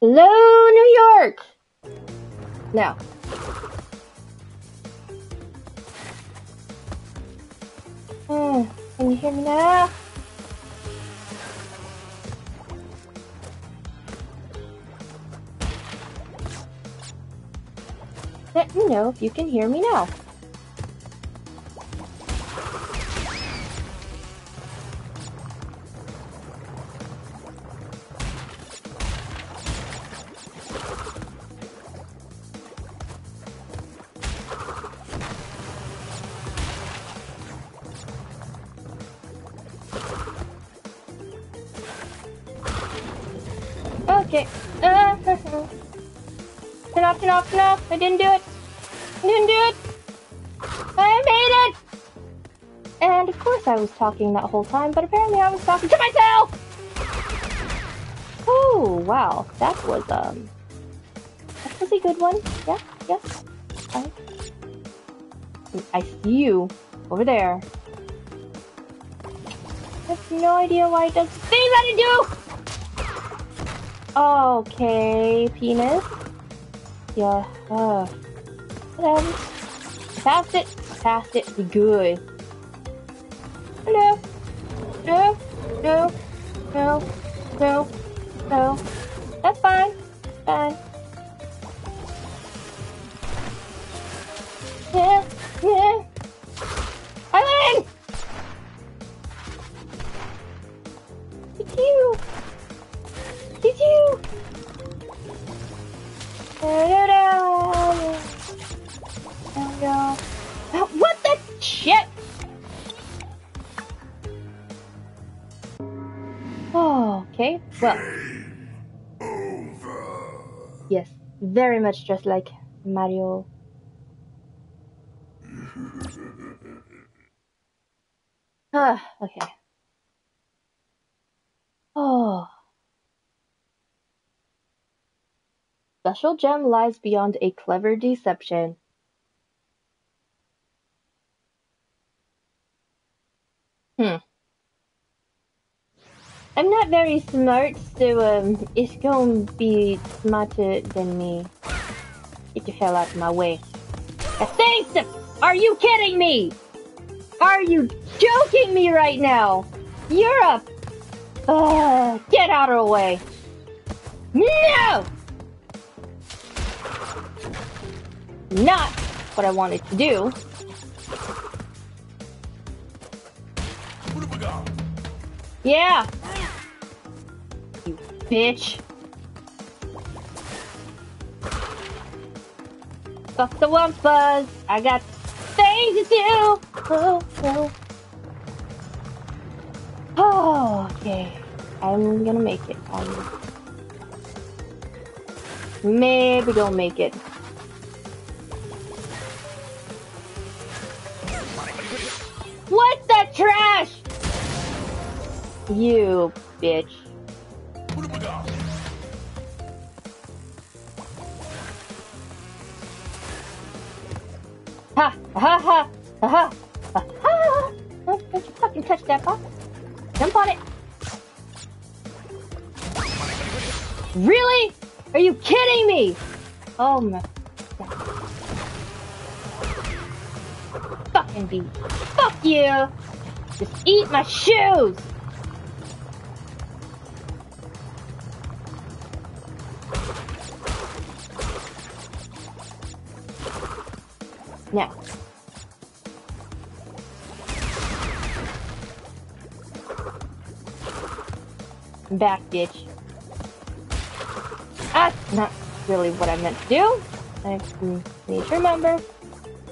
Hello, New York! Now. Hmm, can you hear me now? Let me know if you can hear me now. Off, off. I didn't do it. I didn't do it. I made it. And of course I was talking that whole time, but apparently I was talking to myself. Oh, wow. That was, um, that was a good one. Yeah, yeah. I, I see you over there. I have no idea why it does the things that it do! Okay, penis. Yeah, uh, whatever. Past it, past it, be good. Yes, very much just like Mario. Ah, okay. Oh. Special gem lies beyond a clever deception. Hmm. I'm not very smart, so um, it's gonna be smarter than me. Get the hell out of my way. Thanks! Are you kidding me? Are you joking me right now? You're. Uh, get out of the way. No! Not what I wanted to do. Yeah. Bitch. Fuck the Wumpas. I got things to do. Oh, oh. Oh, okay. I'm gonna make it. I'm maybe don't make it. What the trash? You bitch. Ha ha ha ha don't you fucking touch that box. Jump on it. Really? Are you kidding me? Oh my. Fucking bee. Fuck you! Just eat my shoes! Now. Back, bitch. That's not really what I meant to do. I need to remember.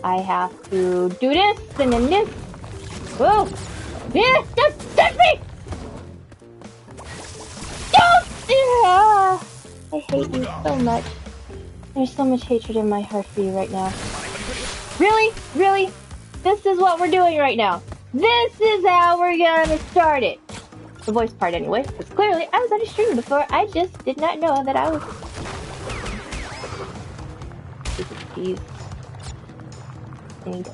I have to do this and then this. Whoa! This! Just touch me! Don't! Yeah. I hate you so much. There's so much hatred in my heart for you right now. Really? Really? This is what we're doing right now. This is how we're gonna start it. The voice part anyway, because clearly I was on a stream before. I just did not know that I was... Jeez. And...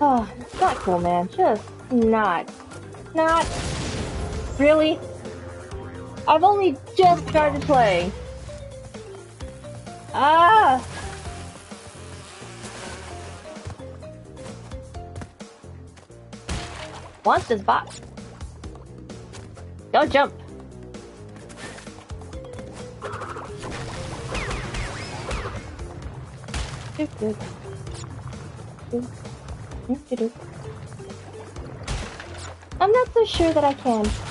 Oh, not cool, man. Just not. Not. Really? I've only just started playing. Ah! Wants this box. Don't jump. I'm not so sure that I can.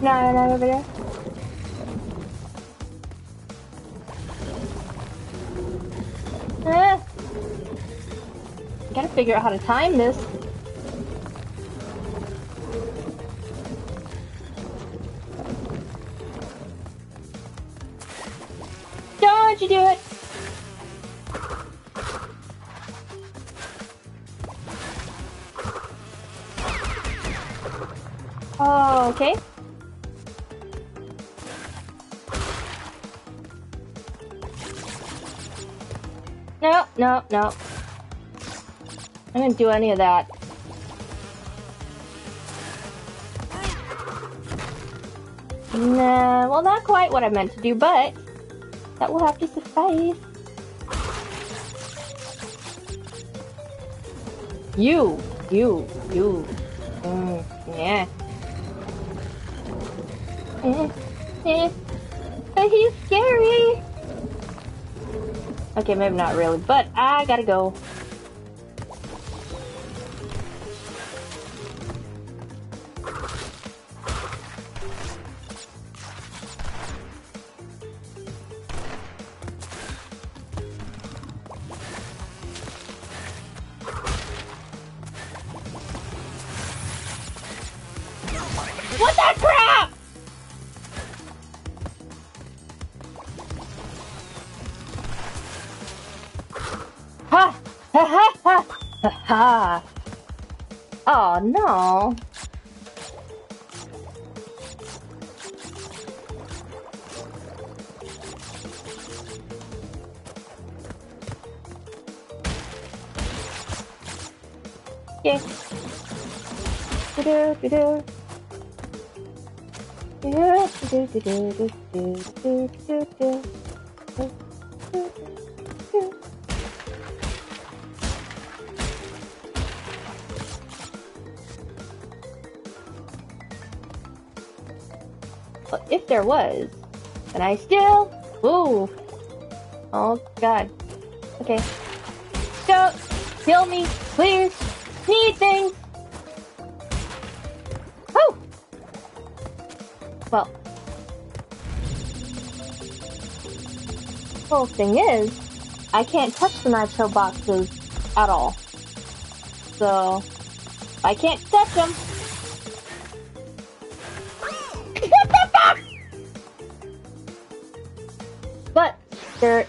An eye on that over there. Ah. Gotta figure out how to time this. No. I didn't do any of that. Nah, well not quite what I meant to do, but that will have to suffice. You, you, you. Mm, yeah. Eh, Maybe not really, but I gotta go. Oh no! Okay. Do do do But if there was, and I still, ooh, oh god, okay, don't kill me, please, need things. Oh, well, whole thing is, I can't touch the nitro boxes at all. So, I can't touch them.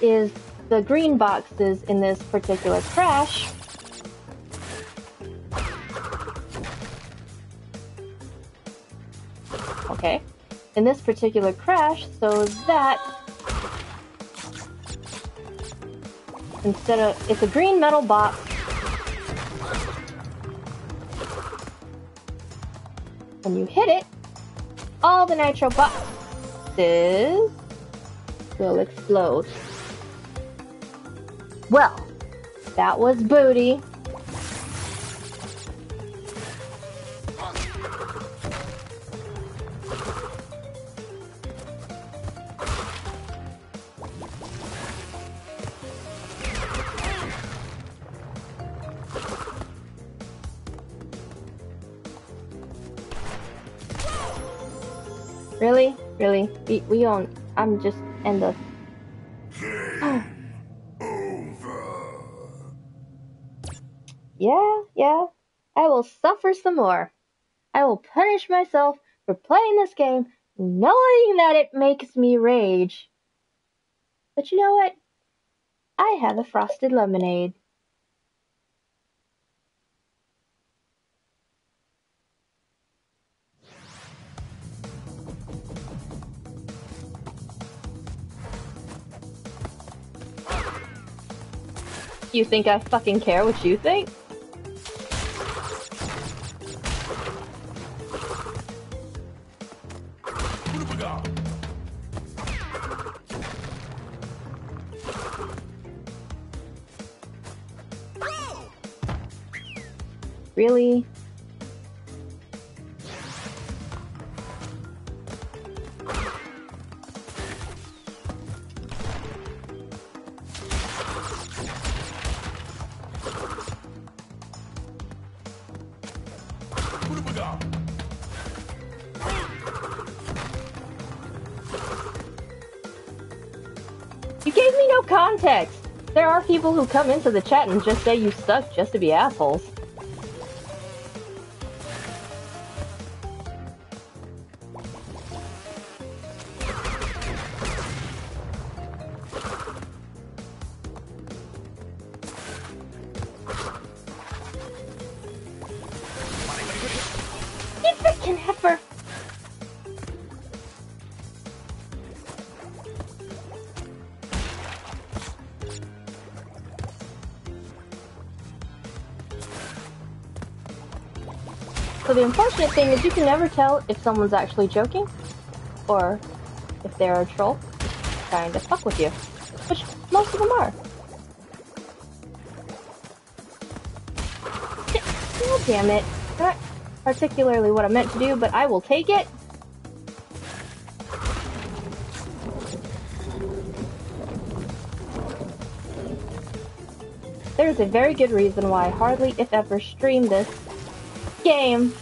Is the green boxes in this particular crash. Okay. In this particular crash, so that instead of it's a green metal box when you hit it all the nitro boxes will explode that was booty Really? Really? We, we don't. I'm just in the. Yeah, yeah. I will suffer some more. I will punish myself for playing this game knowing that it makes me rage. But you know what? I have a frosted lemonade. You think I fucking care what you think? Really? Context. There are people who come into the chat and just say you suck just to be assholes. Unfortunate thing is you can never tell if someone's actually joking or if they're a troll trying to fuck with you, which most of them are. Damn it. Not particularly what I meant to do, but I will take it. There's a very good reason why I hardly, if ever, stream this game.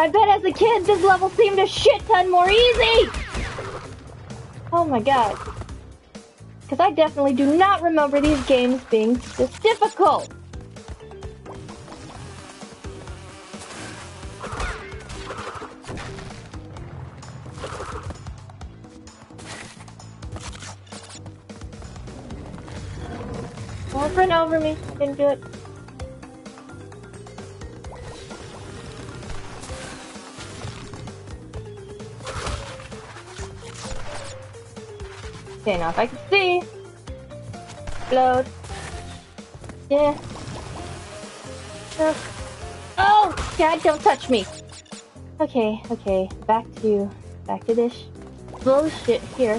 I bet as a kid, this level seemed a shit ton more easy! Oh my god. Because I definitely do not remember these games being this difficult. Don't run over me. Didn't do it. Okay, now if I can see. Load. Yeah. Oh. oh, God, don't touch me. Okay, okay, back to, back to this bullshit here.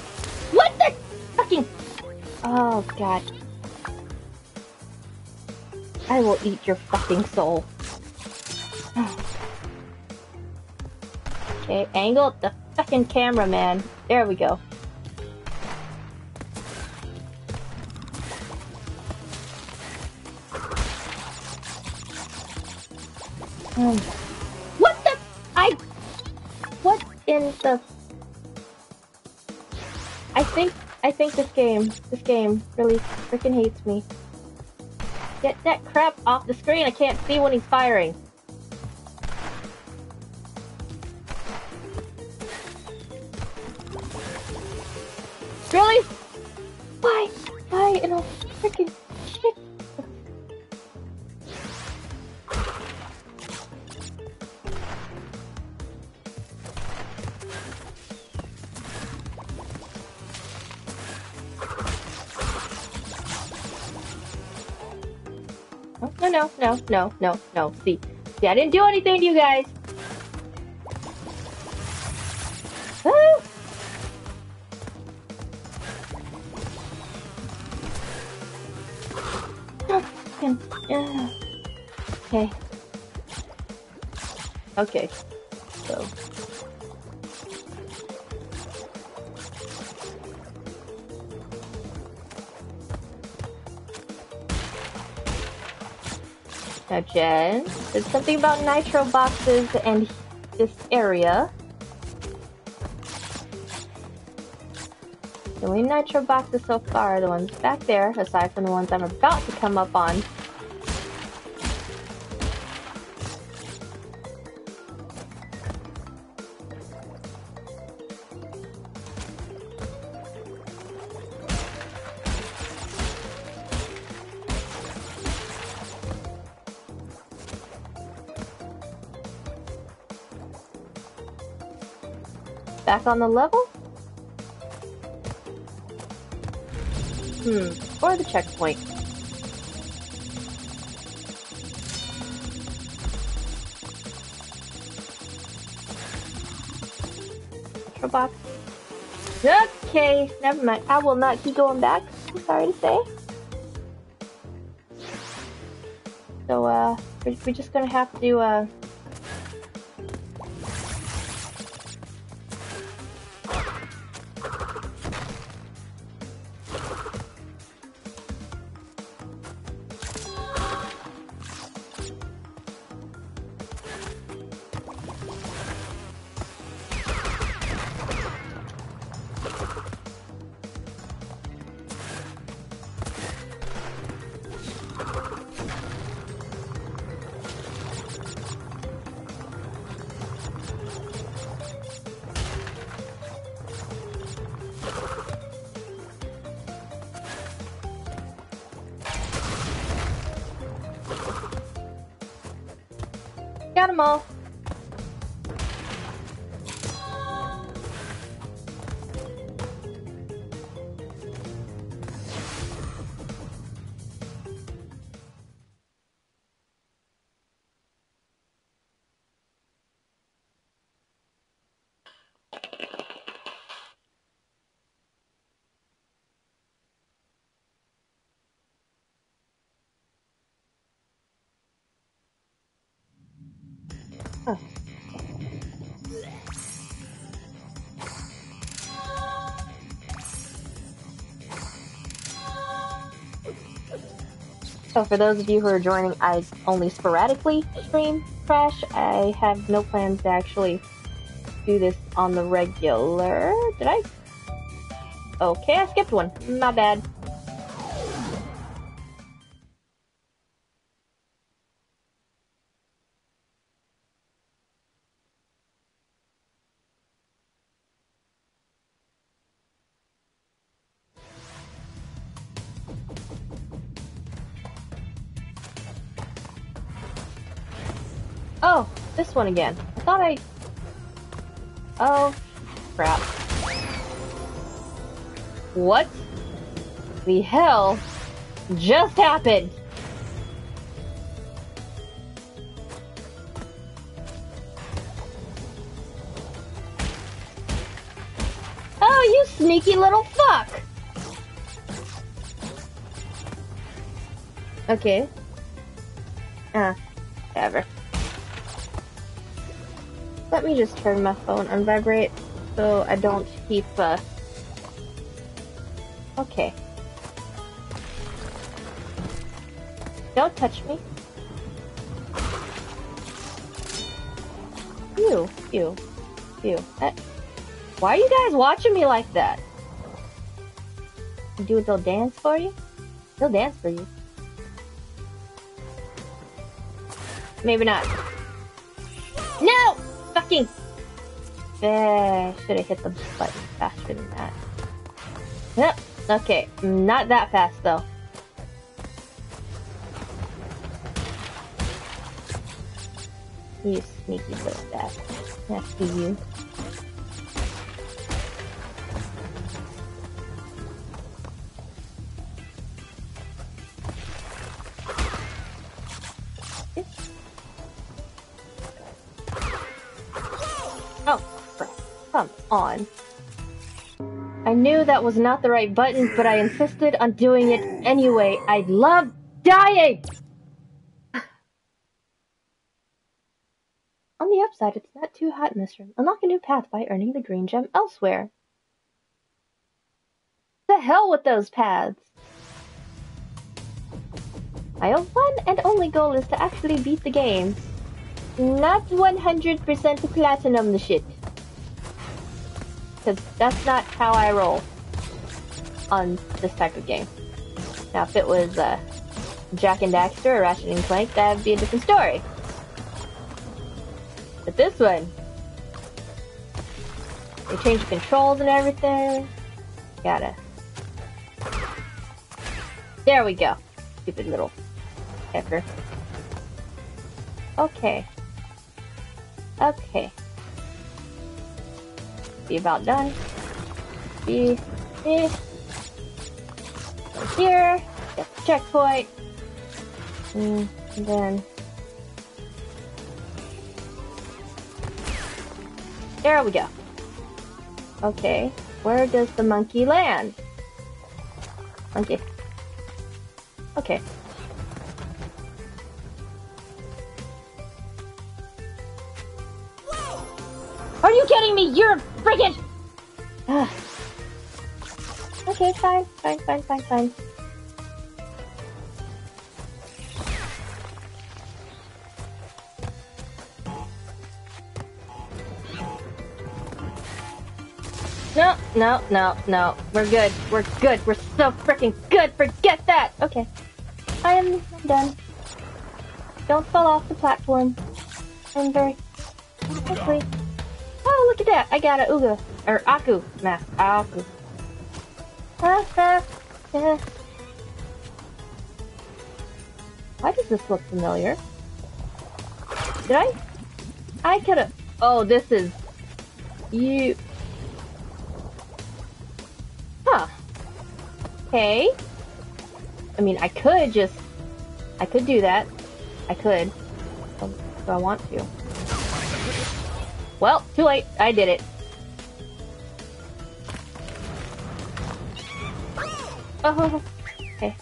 What the fucking, oh God. I will eat your fucking soul. okay, angle the fucking camera, man. There we go. Game, this game really freaking hates me. Get that crap off the screen. I can't see when he's firing. Really? No, no, no. See, see, I didn't do anything to you guys. Okay. Okay. Jen, there's something about nitro boxes and this area. The only nitro boxes so far are the ones back there, aside from the ones I'm about to come up on. Back on the level? Hmm, or the checkpoint. Box. Okay, never mind. I will not keep going back. I'm sorry to say. So, uh, we're, we're just gonna have to, uh, Got So for those of you who are joining, I only sporadically stream Crash. I have no plans to actually do this on the regular. Did I? Okay, I skipped one. My bad. This one again. I thought I... Oh, crap. What the hell just happened? Oh, you sneaky little fuck! Okay. Ah, whatever. Let me just turn my phone on vibrate so I don't keep, uh... Okay. Don't touch me. You, you, you. Why are you guys watching me like that? Do it, they'll dance for you? They'll dance for you. Maybe not. Eh, should have hit the button faster than that. Yep. Okay. Not that fast though. You sneaky little bastard. That's you. On. I knew that was not the right button, but I insisted on doing it anyway. I love dying! On the upside, it's not too hot in this room. Unlock a new path by earning the green gem elsewhere. The hell with those paths! My one and only goal is to actually beat the game. Not 100% platinum the shit. Because that's not how I roll on this type of game. Now, if it was uh, Jak and Daxter or Ratchet and Clank, that'd be a different story. But this one, they changed the controls and everything. Gotta. There we go. Stupid little heifer. Okay. Okay. Be about done. Be here. Here. Get the checkpoint. Mm, and then. There we go. Okay. Where does the monkey land? Monkey. Okay. You kidding me? You're a freaking. okay, fine, fine, fine, fine, fine. No, no, no, no. We're good. We're good. We're so freaking good. Forget that. Okay. I am done. Don't fall off the platform. I'm very quickly. Oh, look at that! I got a Uga or Aku mask. Aku. Why does this look familiar? Did I? I could have. Oh, this is you. Huh. Okay. I mean, I could just. I could do that. I could. Oh, do I want to? Well, too late. I did it. Oh, okay.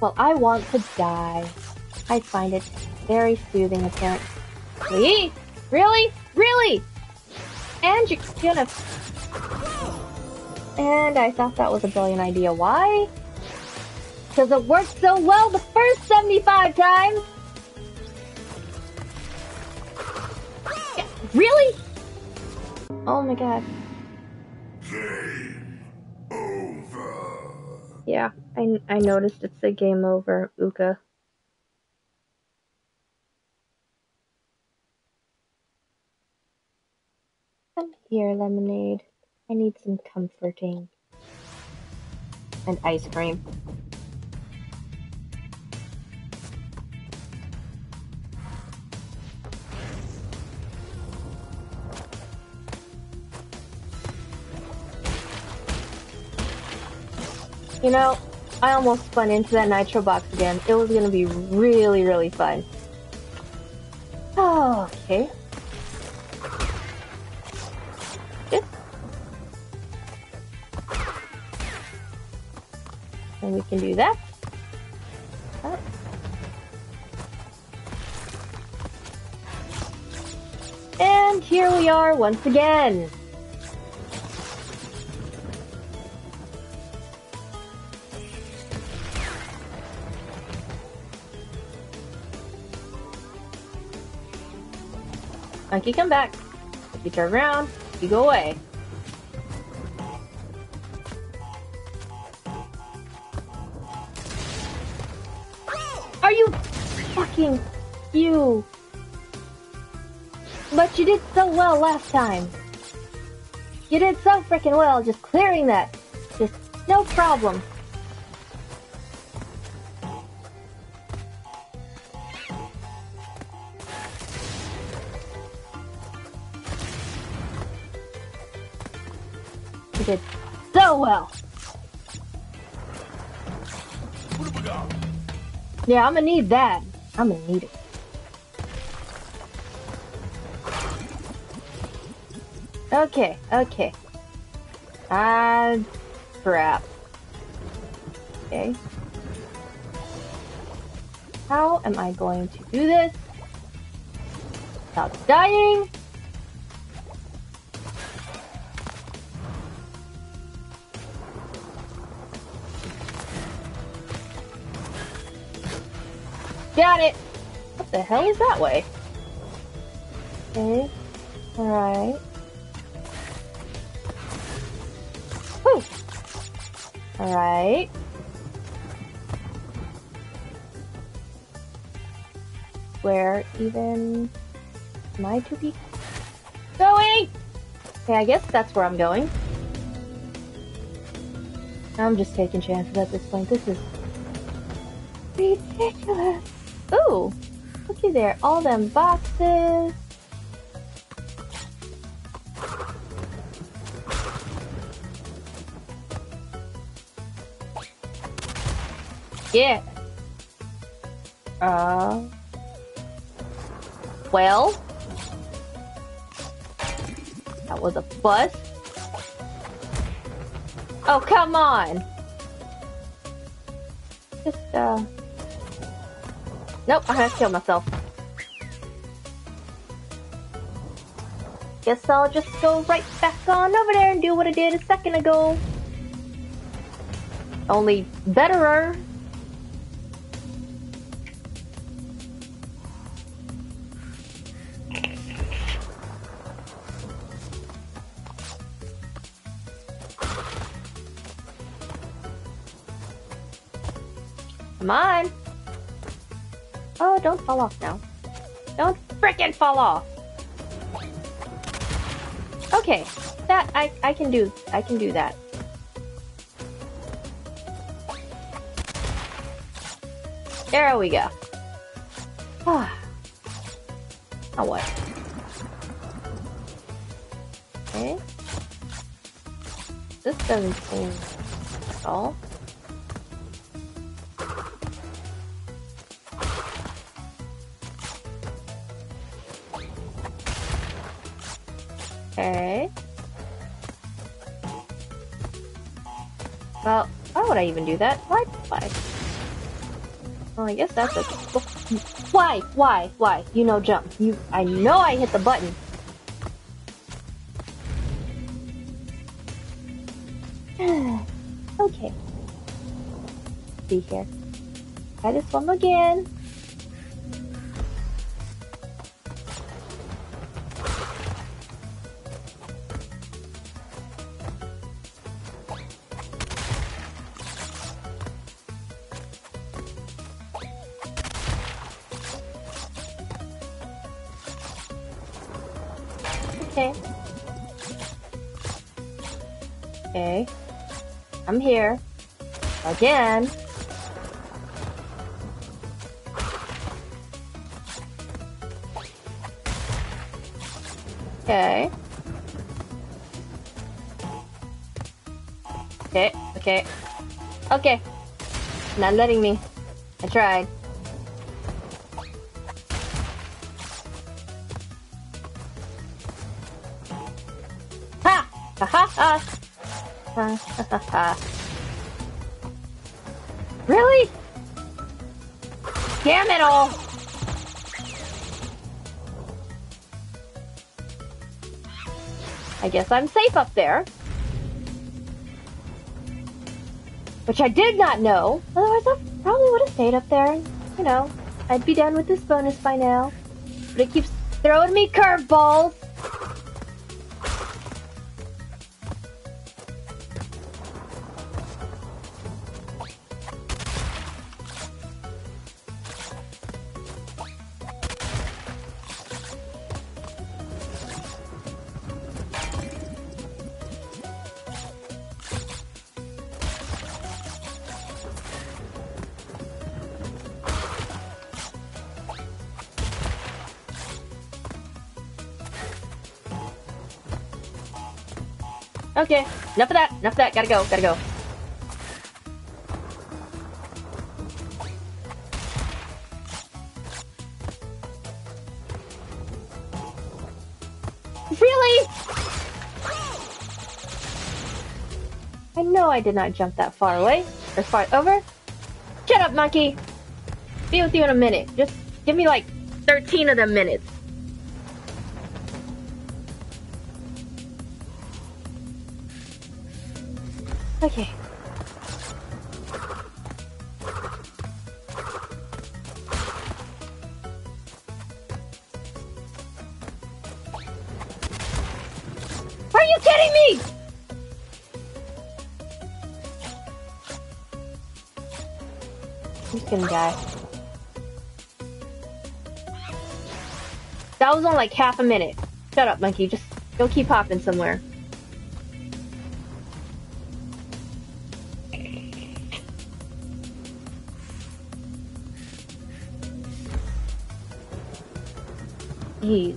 Well, I want to die. I find it Very soothing. Please? Really? Really? And you're gonna... And I thought that was a brilliant idea. Why? Because it worked so well the first 75 times! Really? Oh my god. Game over. Yeah, I, I noticed it's a game over, Uka. Come here, lemonade. I need some comforting. And ice cream. You know, I almost spun into that nitro box again. It was gonna be really, really fun. Oh, okay. Good. And we can do that. And here we are once again. Monkey, come back. If you turn around, you go away. Are you fucking you? But you did so well last time. You did so freaking well just clearing that. Just no problem. Well. What have we got? Yeah, I'm gonna need that. I'm gonna need it. Okay, okay. Ah, crap. Okay. How am I going to do this? Without dying? Got it! What the hell is that way? Okay. Alright. Alright. Where even am I to be going? Okay, I guess that's where I'm going. I'm just taking chances at this point. This is ridiculous. Ooh, looky there, all them boxes. Yeah. Uh. Well. That was a bust. Oh, come on. Just, uh. Nope, I have to kill myself. Guess I'll just go right back on over there and do what I did a second ago. Only betterer. Come on. Oh, don't fall off now. Don't frickin' fall off. Okay, that I I can do. I can do that. There we go. Ah. Now what? Okay. This doesn't seem at all. Would I even do that? Why? Why? Well, I guess that's a... Why? Why? Why? You know jump. You I know I hit the button. okay. See here. Try this one again. Again. Okay. Okay, okay. Okay. Not letting me. I tried. Ha! Ha ha ha! Ha ha ha ha. Damn it all! I guess I'm safe up there. Which I did not know. Otherwise, I probably would have stayed up there. You know, I'd be done with this bonus by now. But it keeps throwing me curveballs. Okay, enough of that. Enough of that. Gotta go. Gotta go. Really? I know I did not jump that far away. Or far over. Shut up, monkey. Be with you in a minute. Just give me like 13 of them minutes. Okay. Are you kidding me? He's gonna die. That was on like half a minute. Shut up, monkey. Just go keep hopping somewhere. Hey,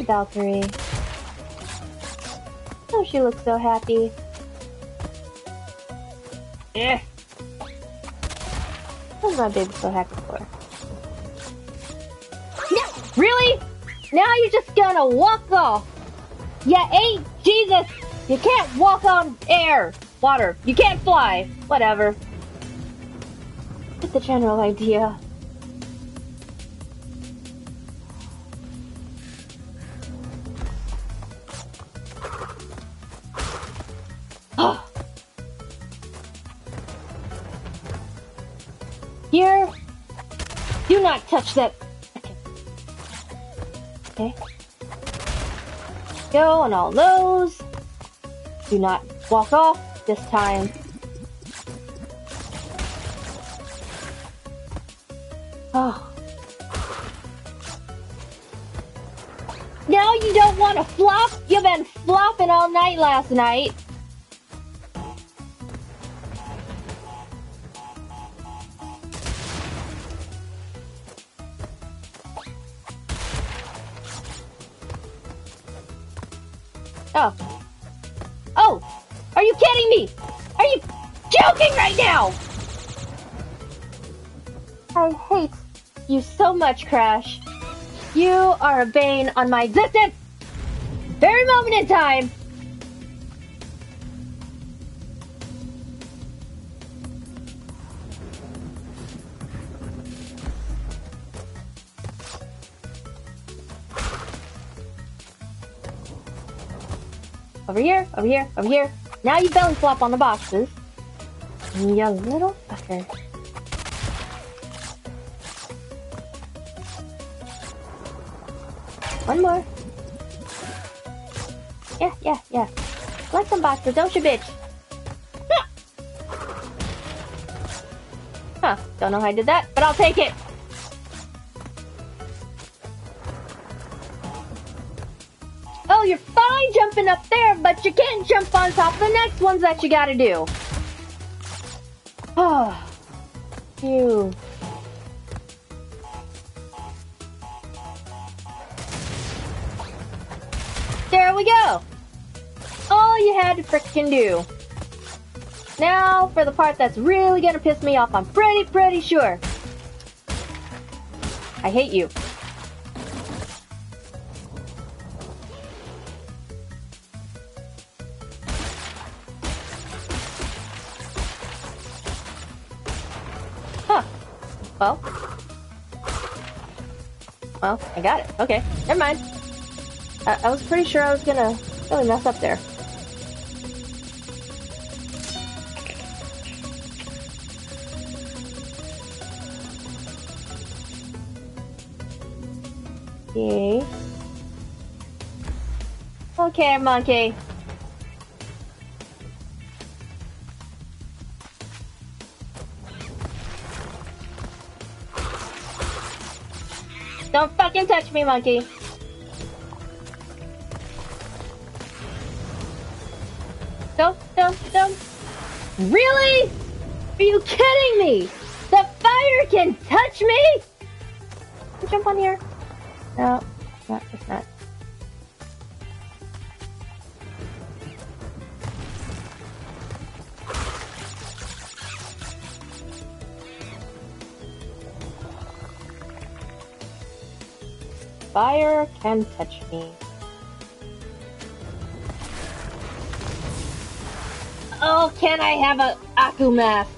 Valkyrie. Oh, she looks so happy. Yeah. What's my baby so happy for? No, really? Now you're just gonna walk off? Yeah, ain't Jesus! You can't walk on air, water. You can't fly. Whatever. Get the general idea. Here, do not touch that. Okay. Go on all those. Do not walk off this time. Oh. Now you don't want to flop? You've been flopping all night last night. Oh. Much, Crash. You are a bane on my existence! very moment in time. Over here, over here, over here. Now you belly flop on the boxes. You little fucker. One more. Yeah, yeah, yeah. Like some boxes, don't you, bitch? Huh. huh. Don't know how I did that, but I'll take it. Oh, you're fine jumping up there, but you can't jump on top of the next ones that you gotta do. Oh, phew. Frickin' do. Now for the part that's really gonna piss me off, I'm pretty, pretty sure. I hate you. Huh. Well. Well, I got it. Okay, never mind. I, I was pretty sure I was gonna really mess up there. Okay, monkey. Don't fucking touch me, monkey. Don't go, go, go. Really? Are you kidding me? The fire can touch me? Jump on here. No, not, it's not. Fire can touch me. Oh, can I have a Aku mask?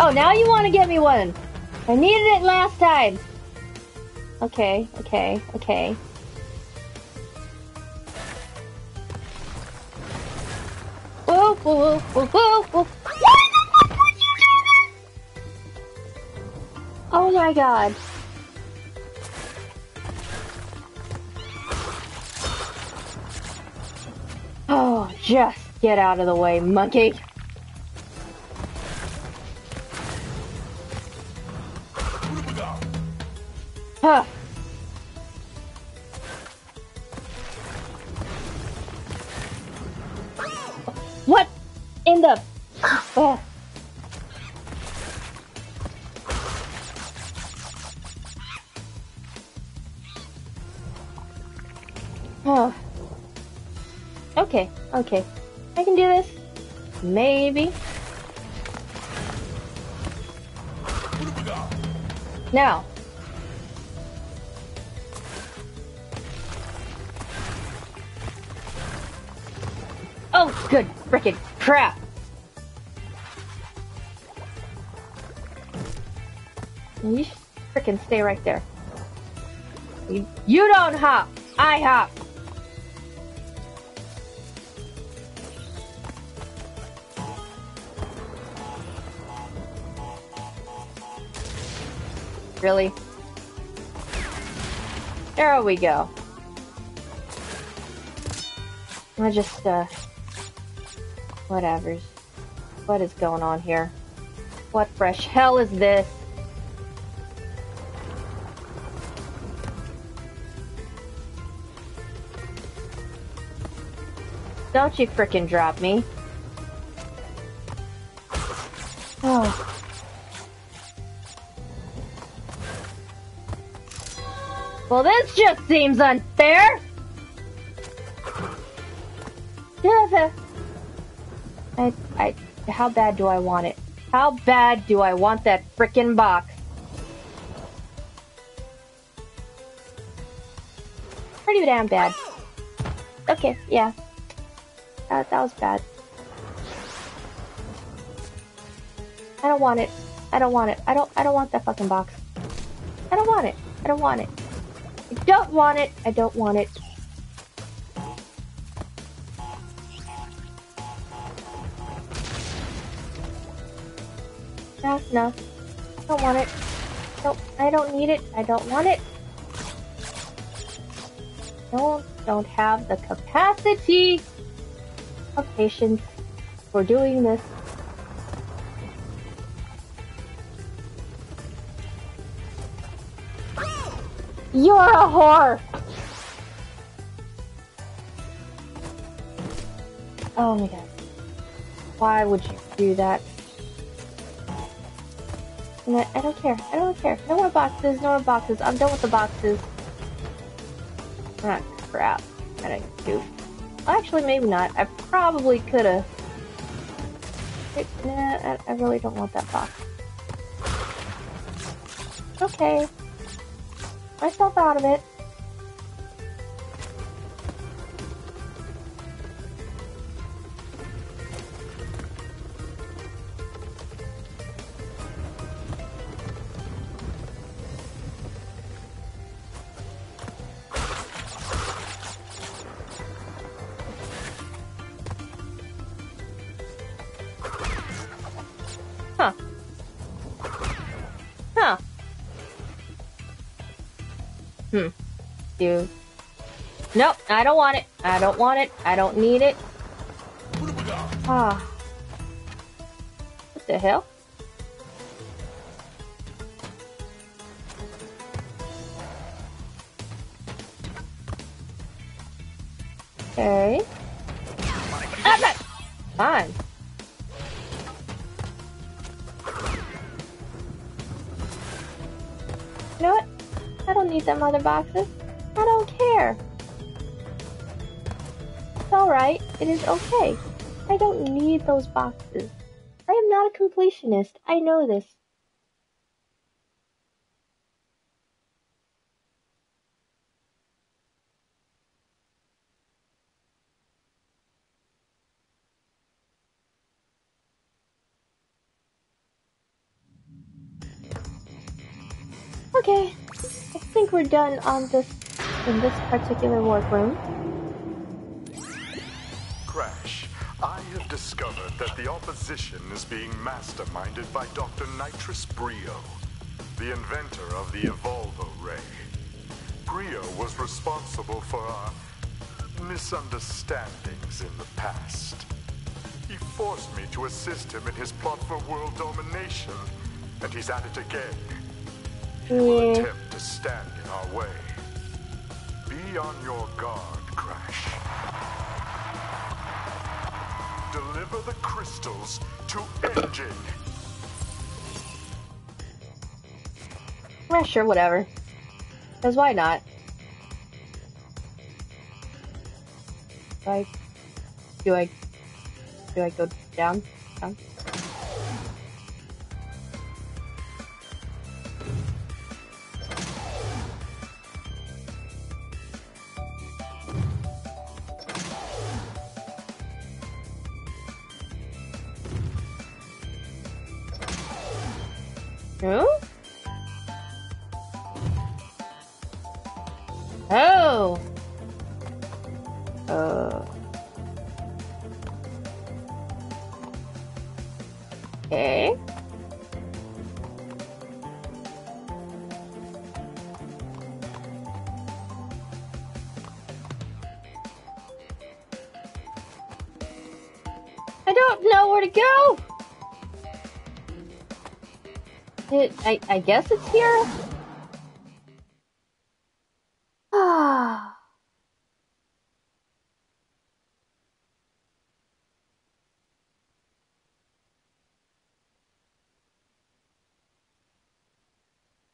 Oh, now you want to get me one. I needed it last time. Okay, okay, okay. God. Oh, just get out of the way, monkey. Okay. I can do this. Maybe. Now. Oh, good frickin' crap. You frickin' stay right there. You, you don't hop. I hop. Really? There we go. I just, uh, whatever's. What is going on here? What fresh hell is this? Don't you frickin' drop me. Well, this just seems unfair. I, I, how bad do I want it? How bad do I want that frickin' box? Pretty damn bad. Okay, yeah. That, that was bad. I don't want it. I don't want it. I don't, I don't want that fucking box. I don't want it. I don't want it. I don't want it. I don't want it. No, no. I don't want it. Nope, I don't need it. I don't want it. Don't, don't have the capacity of patience for doing this. You're a whore! Oh my god. Why would you do that? I, I don't care. I don't care. No more boxes. No more boxes. I'm done with the boxes. Ah, crap. I do. Actually, maybe not. I probably could have. Nah, I really don't want that box. Okay. Myself out of it. I don't want it. I don't want it. I don't need it. Ah. What the hell? Okay. Fine. You know what? I don't need them other boxes. I don't care. Alright. It is okay. I don't need those boxes. I am not a completionist. I know this. Okay, I think we're done on this in this particular workroom. Discovered that the opposition is being masterminded by Dr. Nitrus Brio, the inventor of the Evolvo Ray. Brio was responsible for our misunderstandings in the past. He forced me to assist him in his plot for world domination, and he's at it again. He will hmm. attempt to stand in our way. Be on your guard, Crash. Deliver the crystals to Engine. Yeah, sure, whatever. Cause why not? Like, do I, do I go down? Down? I, I guess it's here. Ah.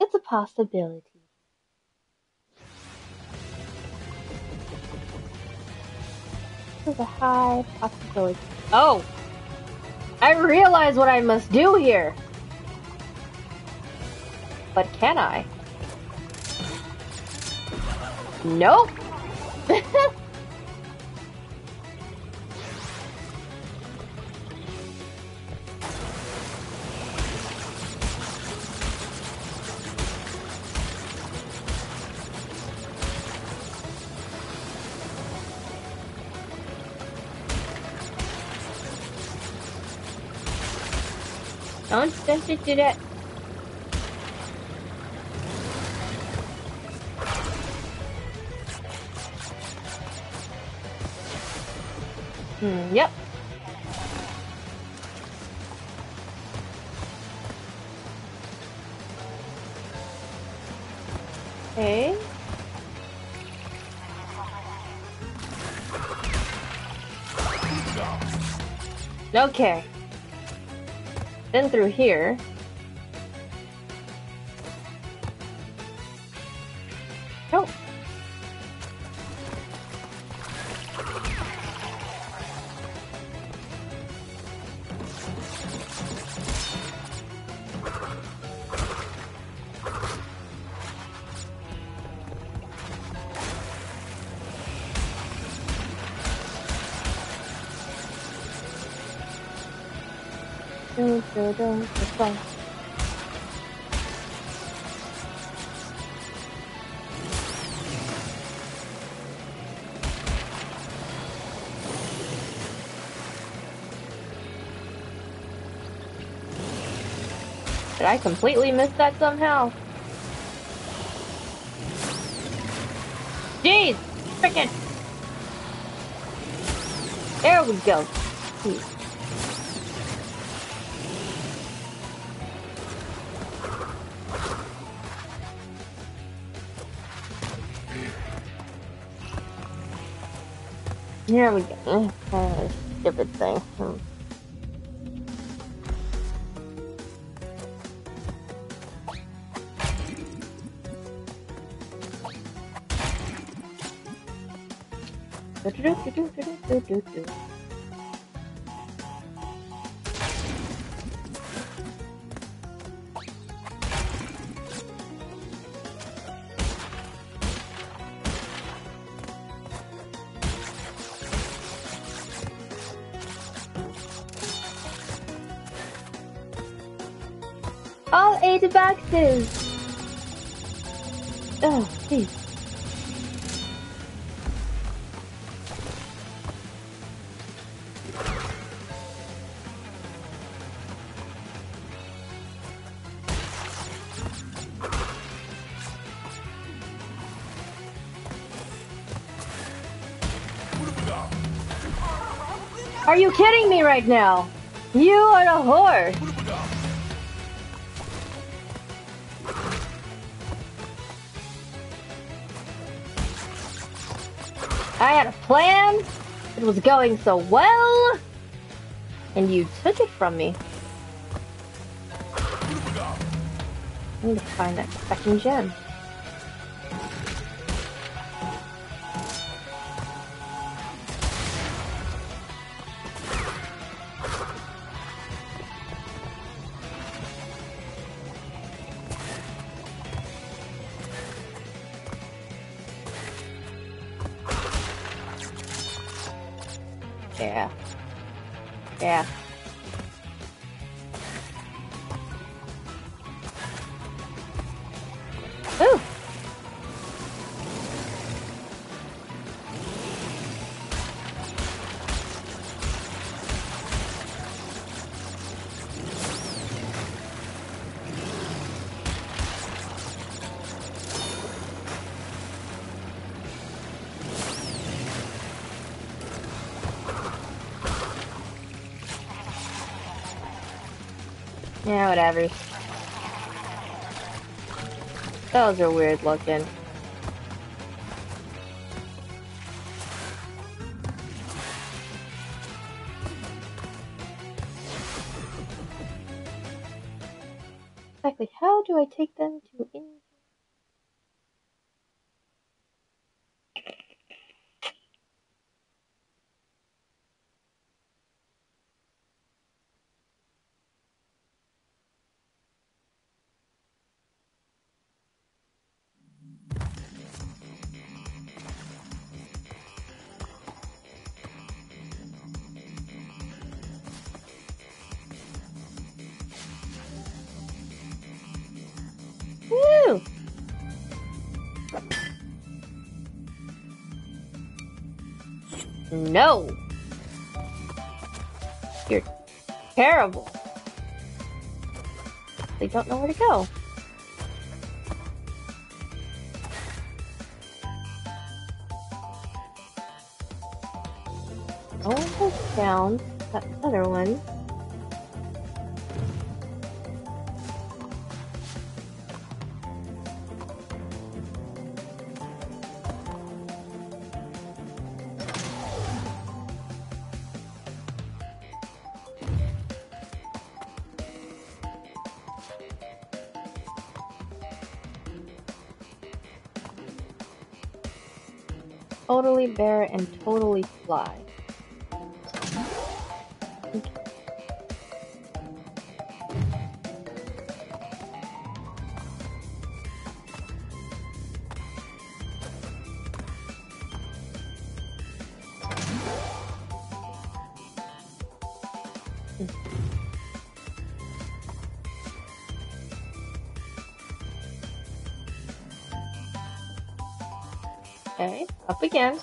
It's a possibility. is a high possibility. Oh! I realize what I must do here! But can I? Nope! Don't do that. Hmm, yep. Okay. Okay. Then through here. Did I completely miss that somehow? Jeez! Frickin'! There we go. Jeez. Here we go. Stupid thing. Hmm. All eight boxes! Right now? You are a whore! I had a plan. It was going so well. And you took it from me. I need to find that second gem. Whatever. Those are weird looking. Exactly, how do I take no! You're terrible. They don't know where to go. And totally fly. Okay, up again.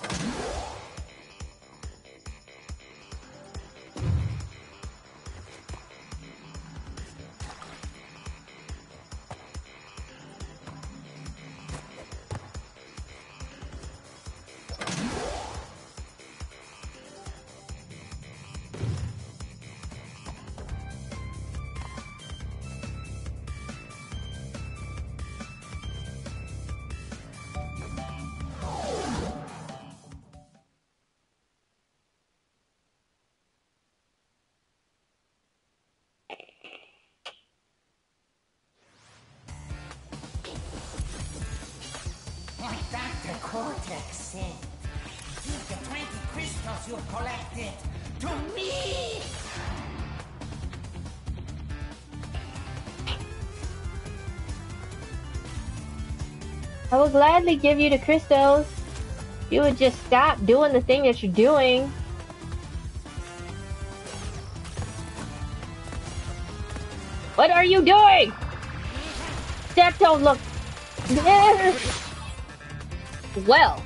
Will gladly give you the crystals. You would just stop doing the thing that you're doing. What are you doing? That don't look. well.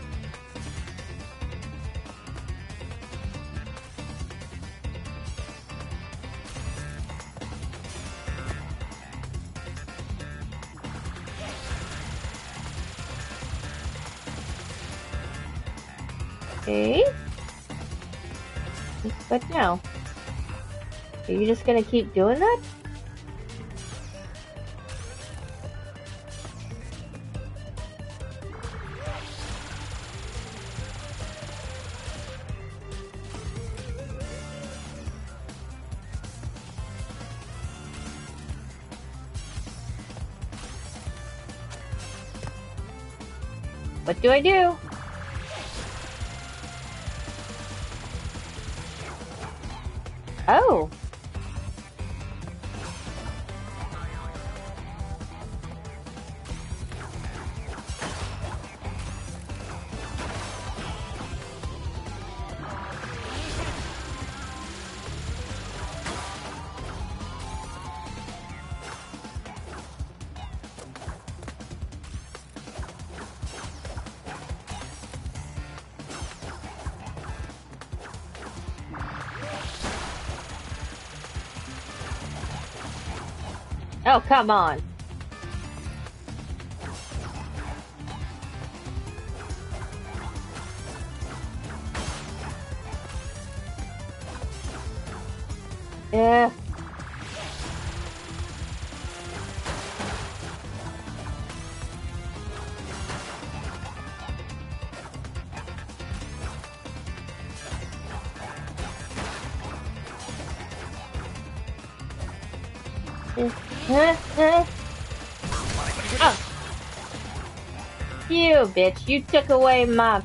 What now? Are you just gonna keep doing that? What do I do? Oh, come on. You bitch, you took away my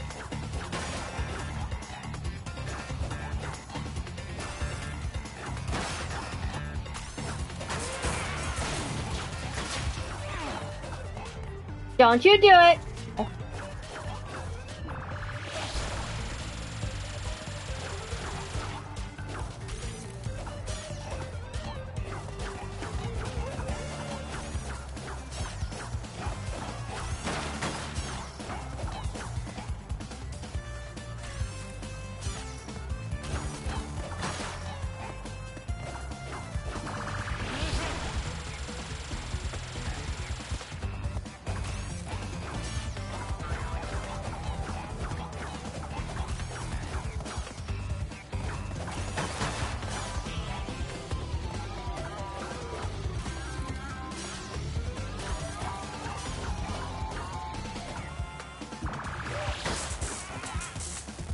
Don't you do it.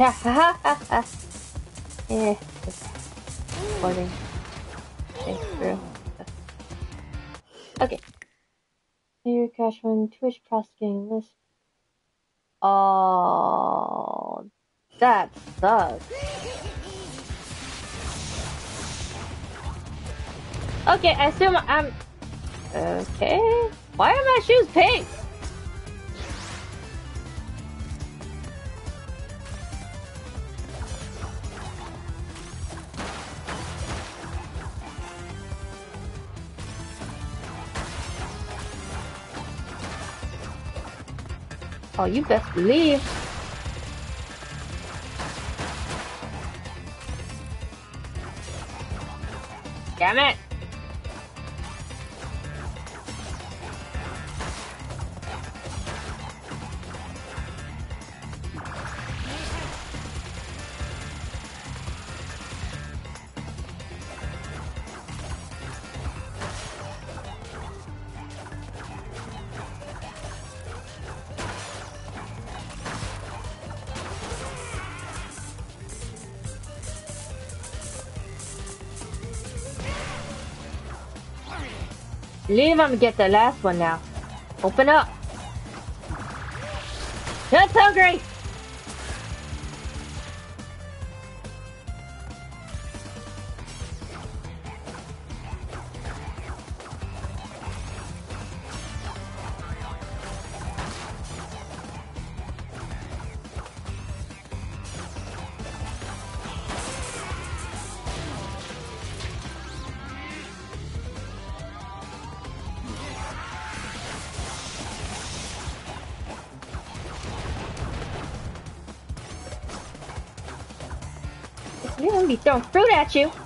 Ha ha ha ha. Yeah. Okay. Clear cache Twitch prosecuting list. Oh, that sucks. Okay, I assume I'm. Okay. Why are my shoes pink? Oh, you best believe. Damn it! Leave him to get the last one now. Open up. That's hungry. Throwing fruit at you.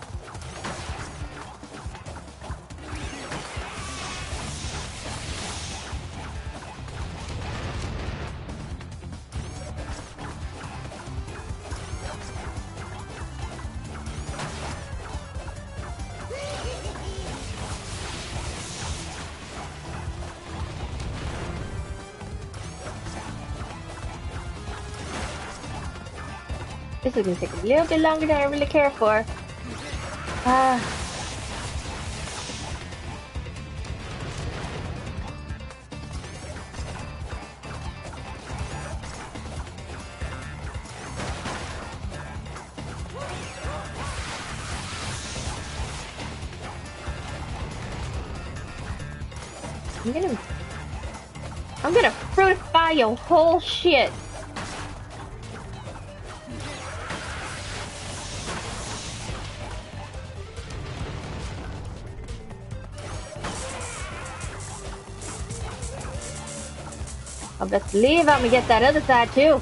Is gonna take a little bit longer than I really care for. Ah. I'm gonna I'm gonna fruitify your whole shit. I'll best leave. I'm gonna get that other side too.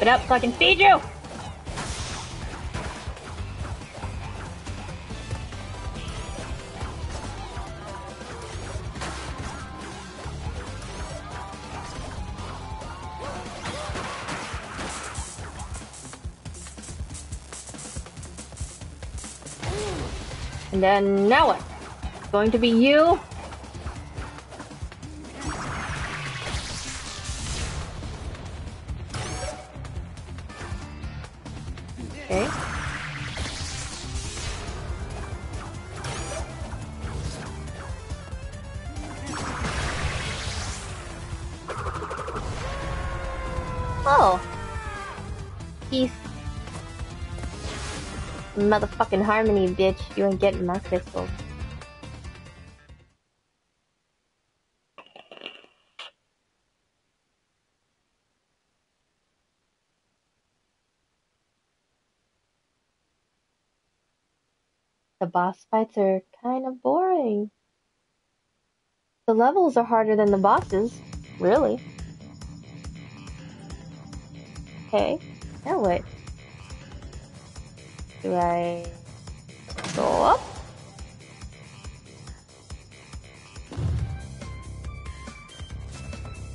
Get up so I can feed you. And then now? It's going to be you. Okay. Oh. Motherfucking harmony, bitch. You ain't getting my crystals. The boss fights are kind of boring. The levels are harder than the bosses, really. Okay, now what? Do I go up?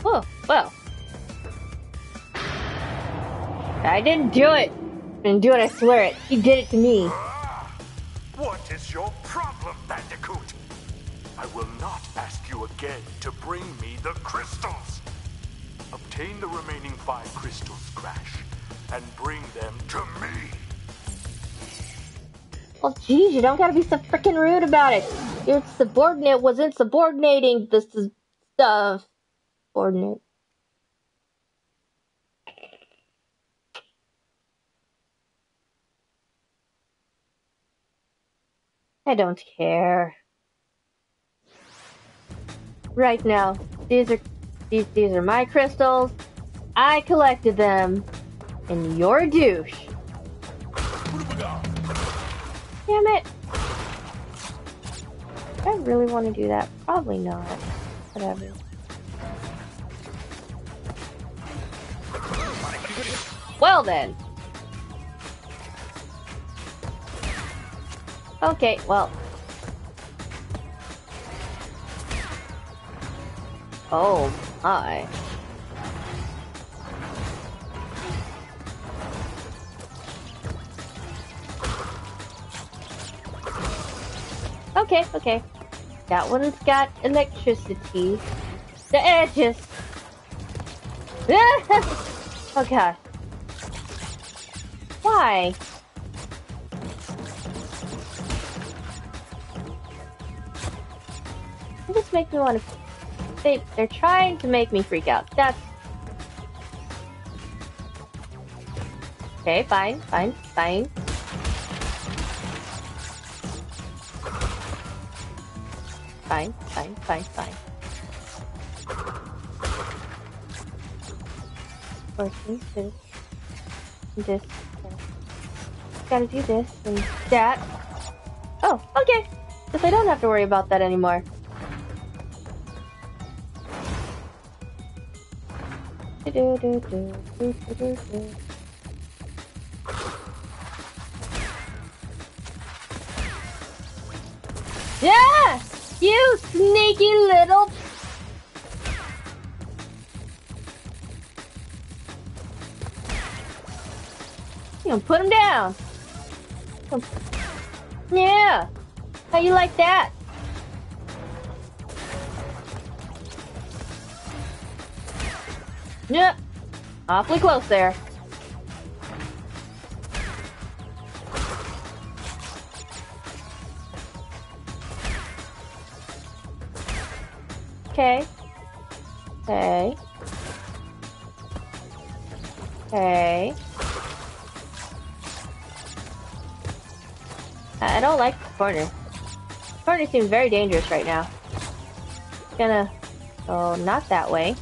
Oh, well. I didn't do it. I didn't do it, I swear it. He did it to me. What is your problem, Bandicoot? I will not ask you again to bring me the crystals. Obtain the remaining five crystals, Crash, and bring them to me. Well, geez, you don't gotta be so freaking rude about it. Your subordinate was insubordinating the s- stuff. Subordinate. I don't care. Right now, these are these these are my crystals. I collected them, and you're a douche. Damn it! I really want to do that? Probably not. Whatever. Well then. Okay, well. Oh my. Okay, okay. That one's got electricity. The edges. oh. Why? They just make me want to. They they're trying to make me freak out. That's okay. Fine, fine, fine. Fine, fine, fine, fine. Working this, this. Gotta do this and that. Oh, okay. Guess I don't have to worry about that anymore. Do-do-do-do-do-do-do. Yeah! You sneaky little. You put him down. Yeah. How you like that? Yep. Awfully close there. Okay. Okay. Okay. I don't like the corner. Corner seems very dangerous right now. Gonna go not that way.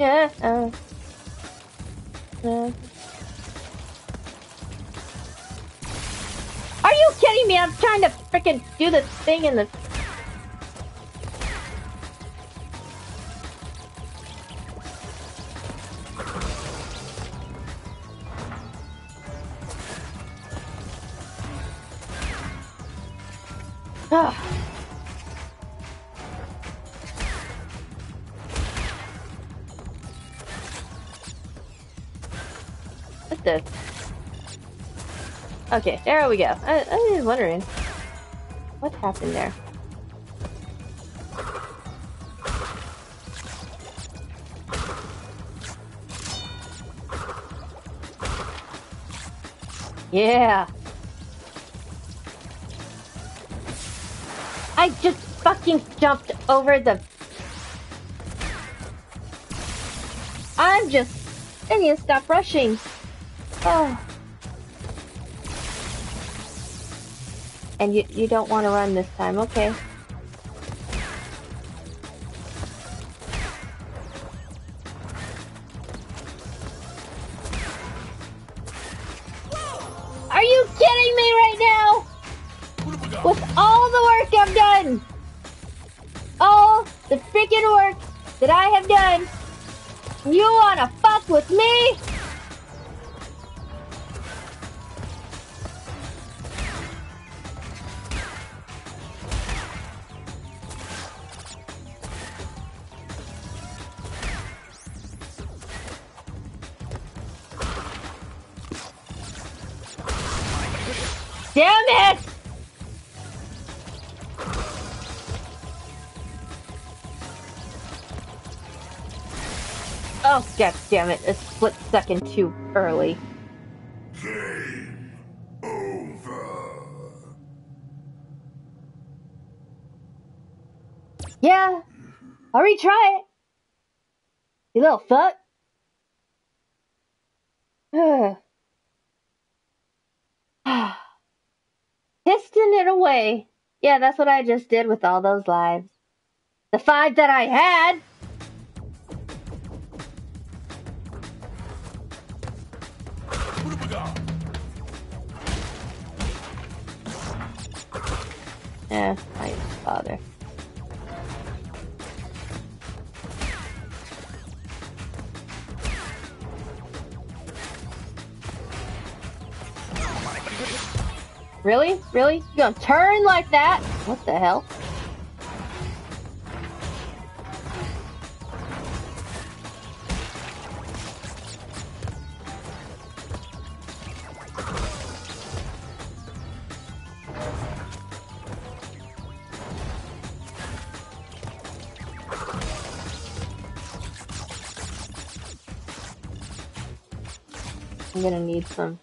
Yeah. Uh, uh. Trying to freaking do this thing in the. Ah. What's this? Okay, there we go. I, I was wondering what happened there. Yeah. I just fucking jumped over the. I'm just. I need to stop rushing. Oh. And you, you don't want to run this time, okay. God damn it. A split second too early. Game over. Yeah, I'll retry it. You little fuck. Piston it away. Yeah, that's what I just did with all those lives. The five that I had. Eh, I bother. Really? Really? You gonna turn like that? What the hell? Need.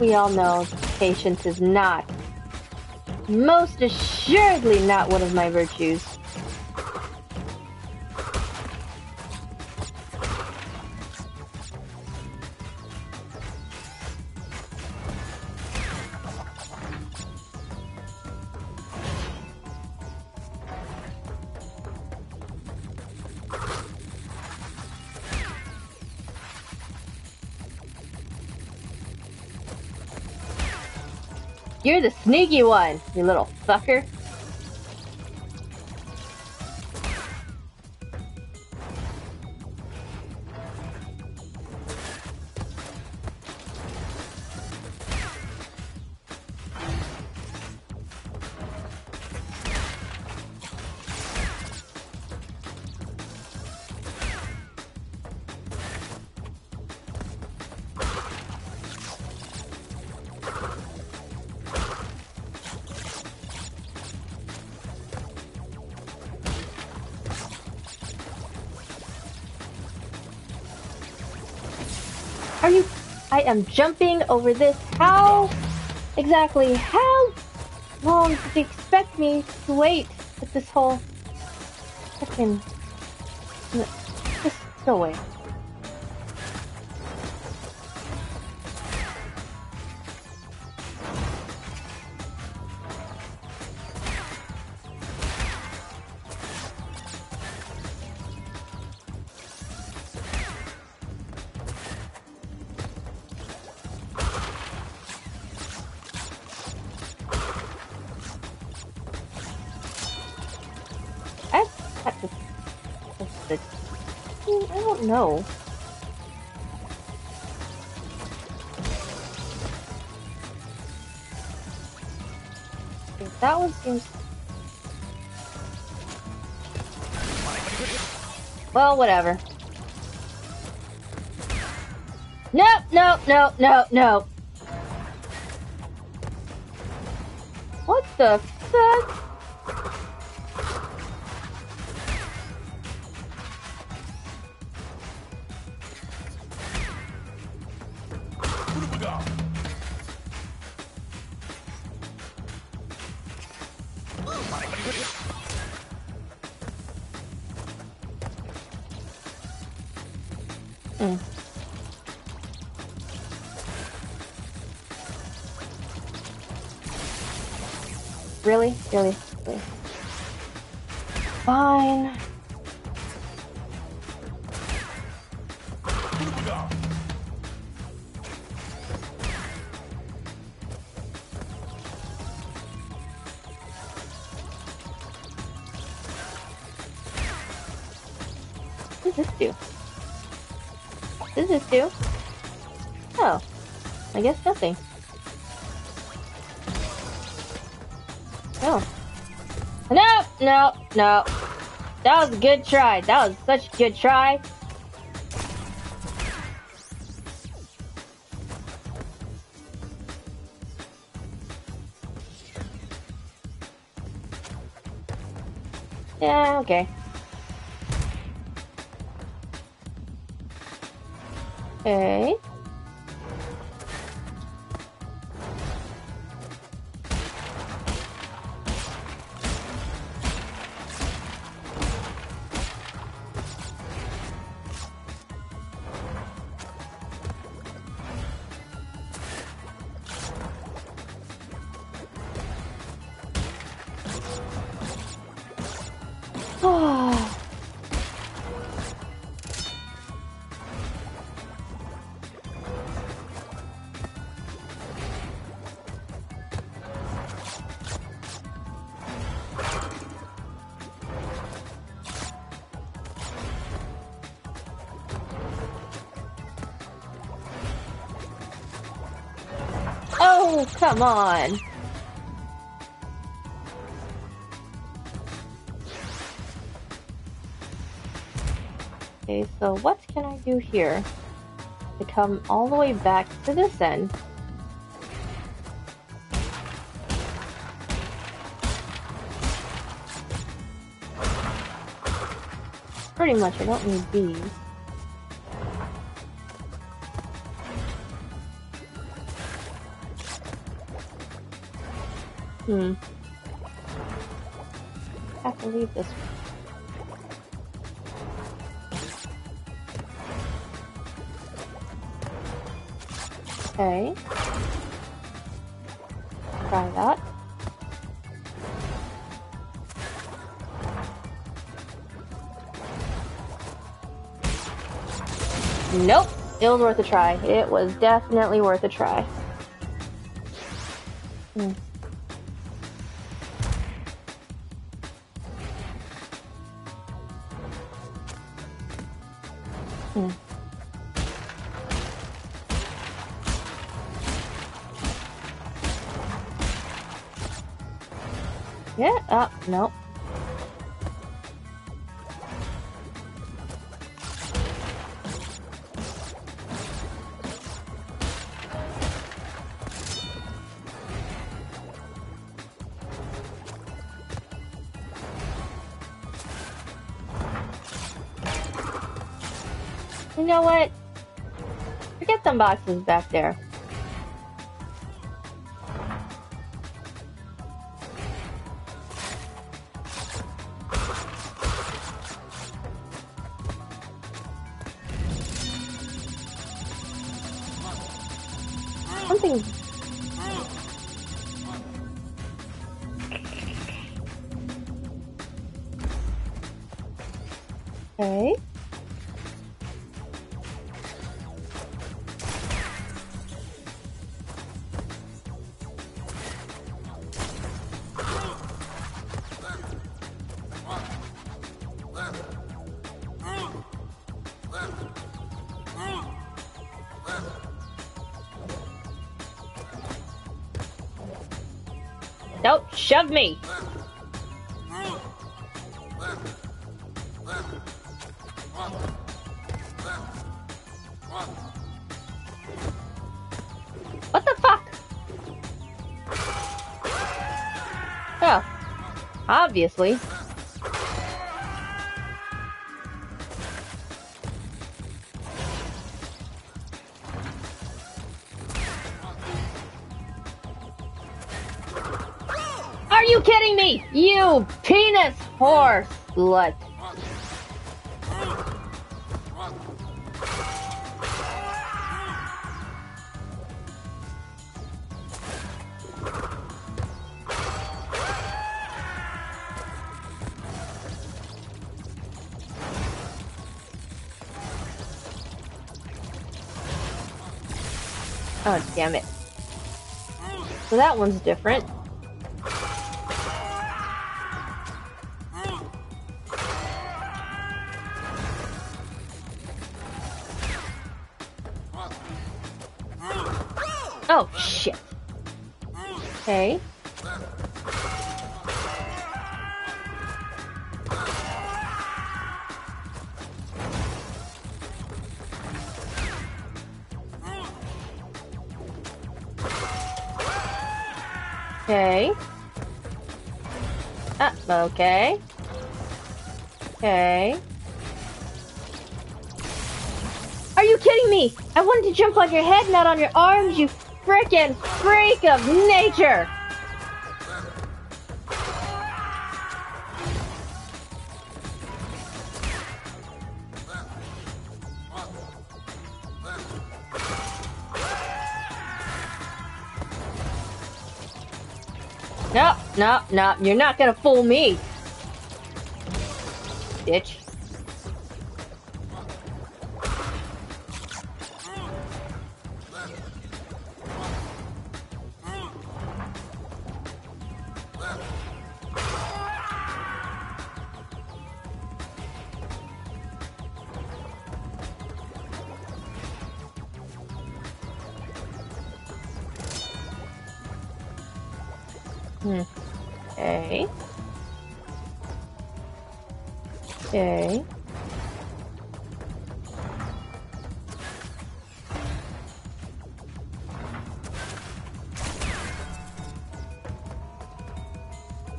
We all know patience is not, most assuredly not one of my virtues. You're the sneaky one, you little fucker. Am jumping over this. How? Exactly. How long did they expect me to wait with this whole fucking? Just go away. That one seems. Well, whatever. Nope, nope, nope, nope, nope. What the Really? Really? Really? Fine. guess nothing. No. No, no, no. That was a good try. That was such a good try. Yeah, okay. Okay. Come on. Okay, so what can I do here to come all the way back to this end? Pretty much, I don't need these. Hmm. Have to leave this one. Okay. Try that. Nope. It was worth a try. It was definitely worth a try. Yeah, uh, no. You know what? Forget them boxes back there. Nope, me. What the fuck? Oh, obviously. Slut. Oh, damn it. So that one's different. Okay. Okay. Are you kidding me? I wanted to jump on your head, not on your arms, you frickin' freak of nature! No, no, you're not gonna fool me. Bitch. Hmm. Okay. Okay.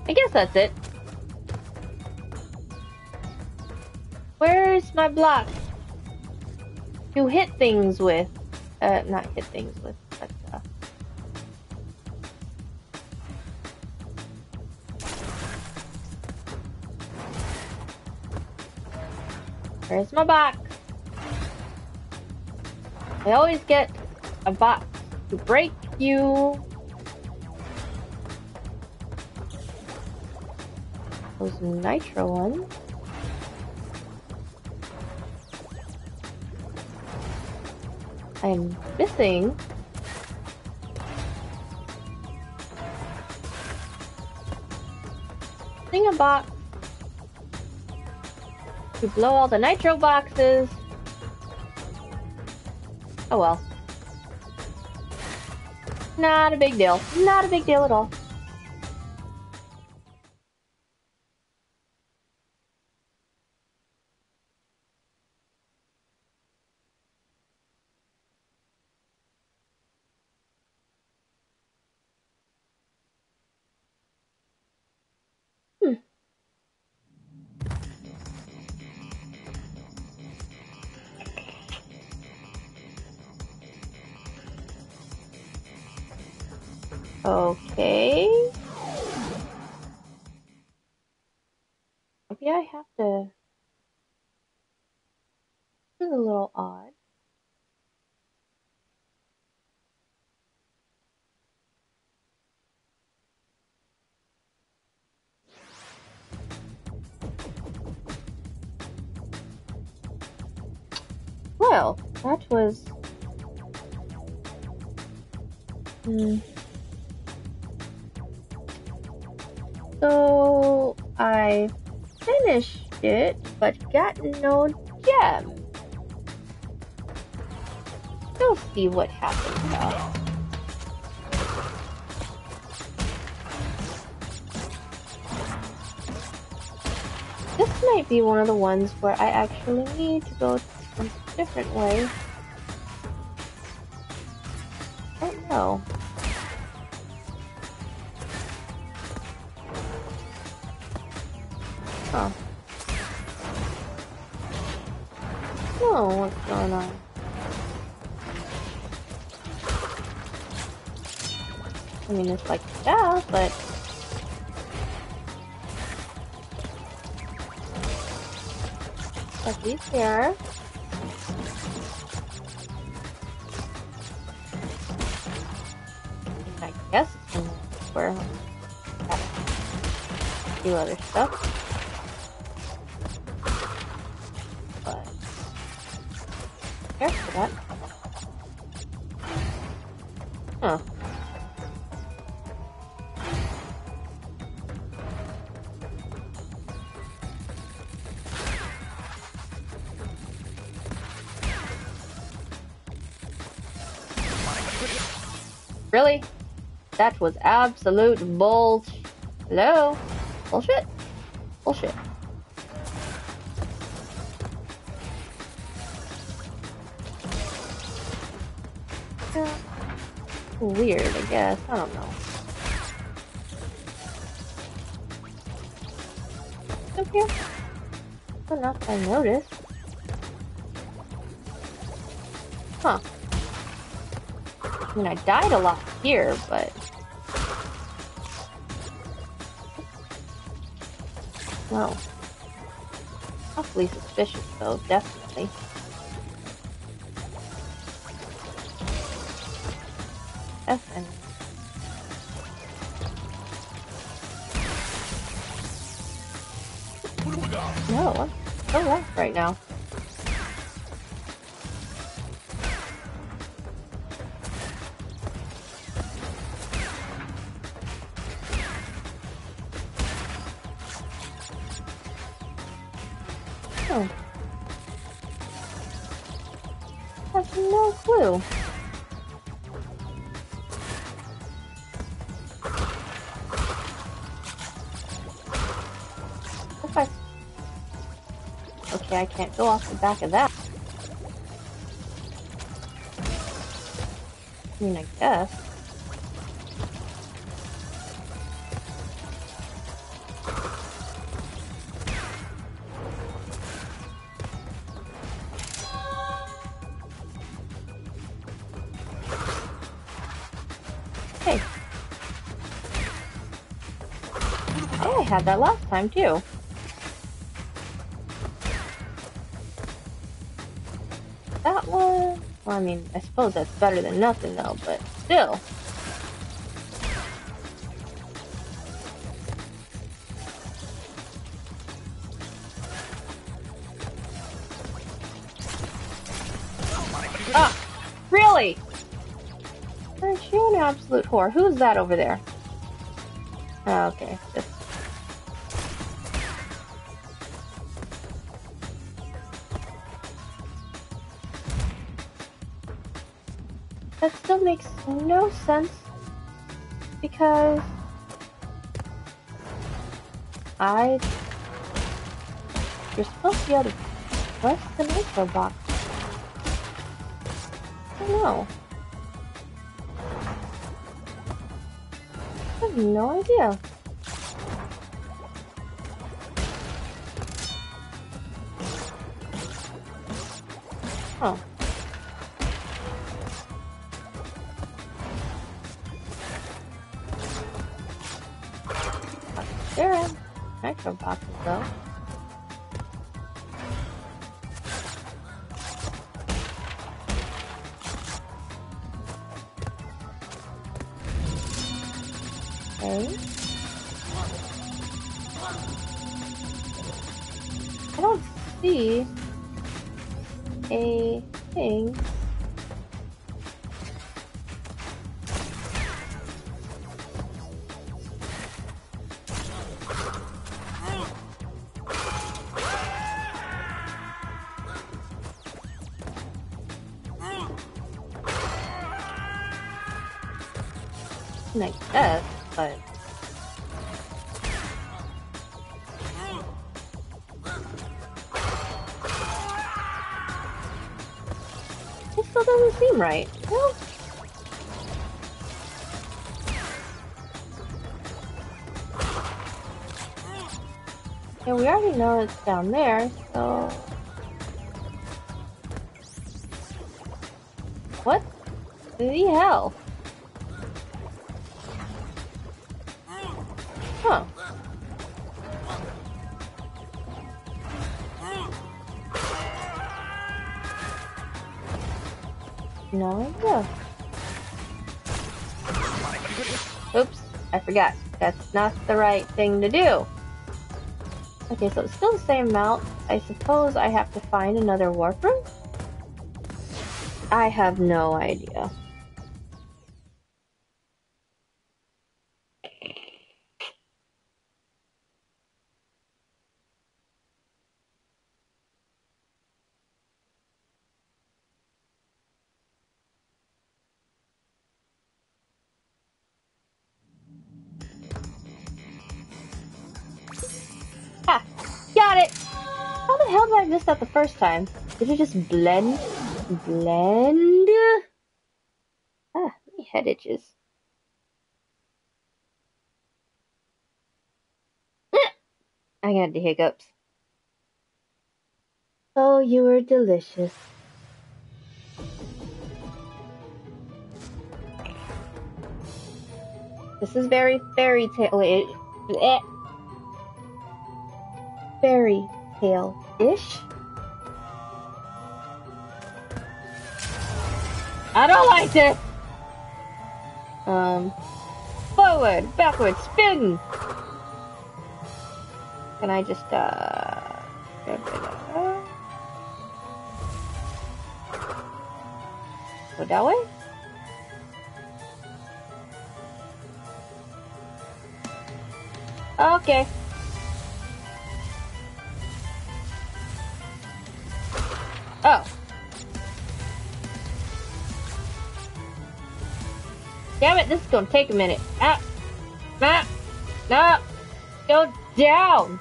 I guess that's it. Where's my block? To hit things with. Uh, not hit things with, Where's my box? I always get a box to break you. Those nitro ones. I'm missing. Thing a box to blow all the nitro boxes. Oh well. Not a big deal. Not a big deal at all. Hmm. So I finished it, but got no gem. We'll see what happens now. This might be one of the ones where I actually need to go a different way. I don't know. I mean, it's like, yeah, but... But he's here. I guess it's in where do other stuff. That was absolute bull. Hello? Bullshit? Bullshit. Weird, I guess. I don't know. Up here? Well, not that I noticed. Huh. I mean, I died a lot here, but... No. Awfully suspicious, though. Definitely. I can't go off the back of that. I mean, I guess. Oh, I had that last time too. I mean, I suppose that's better than nothing, though, but still. Ah! Really? Aren't you an absolute whore? Who's that over there? Oh, okay. Sense because I you're supposed to be able to press the nitro box. I don't know. I have no idea. Huh. Boxes though. Okay. Know it's down there, so what the hell? Huh. No idea. Oops, I forgot. That's not the right thing to do. Okay, so it's still the same amount. I suppose I have to find another warp room? I have no idea. First time? Did it just blend? Blend? Ah, my head itches. I got the hiccups. Oh, you were delicious. This is very fairy tale. Wait, eh. Fairy tale ish. I don't like this. Um, forward, backward, spin. Can I just uh? Go that way. Okay. This is gonna take a minute. Ah! Ah! No! Go down!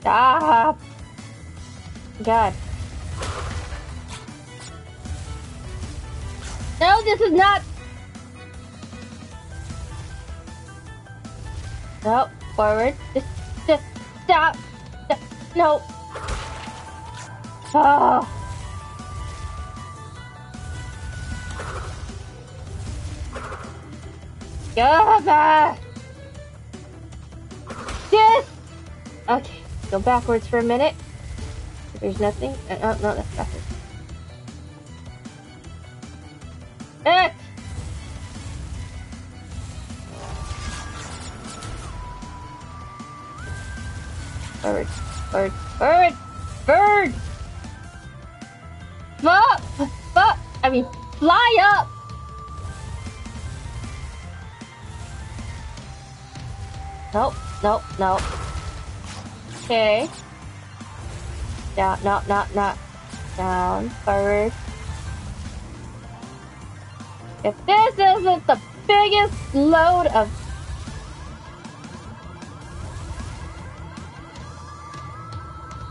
Stop! God. No, this is not. No, forward. Just, just stop. Stop. No. Oh. Go. Yes. Okay, go backwards for a minute. There's nothing. Uh, no, no, that's backwards. Eh. Forward, forward, forward, Nope, nope. Okay. Down, no, not, not. Down, forward. If this isn't the biggest load of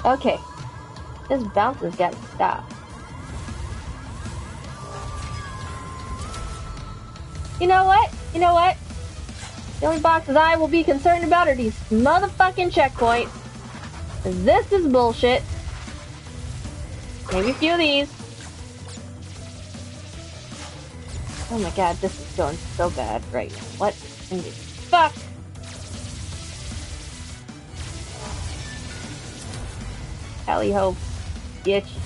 Okay. This bounce has got to stop. You know what? You know what? The only boxes I will be concerned about are these motherfucking checkpoints. This is bullshit. Maybe a few of these. Oh my god, this is going so bad right now. What in the fuck? Tally ho, bitch.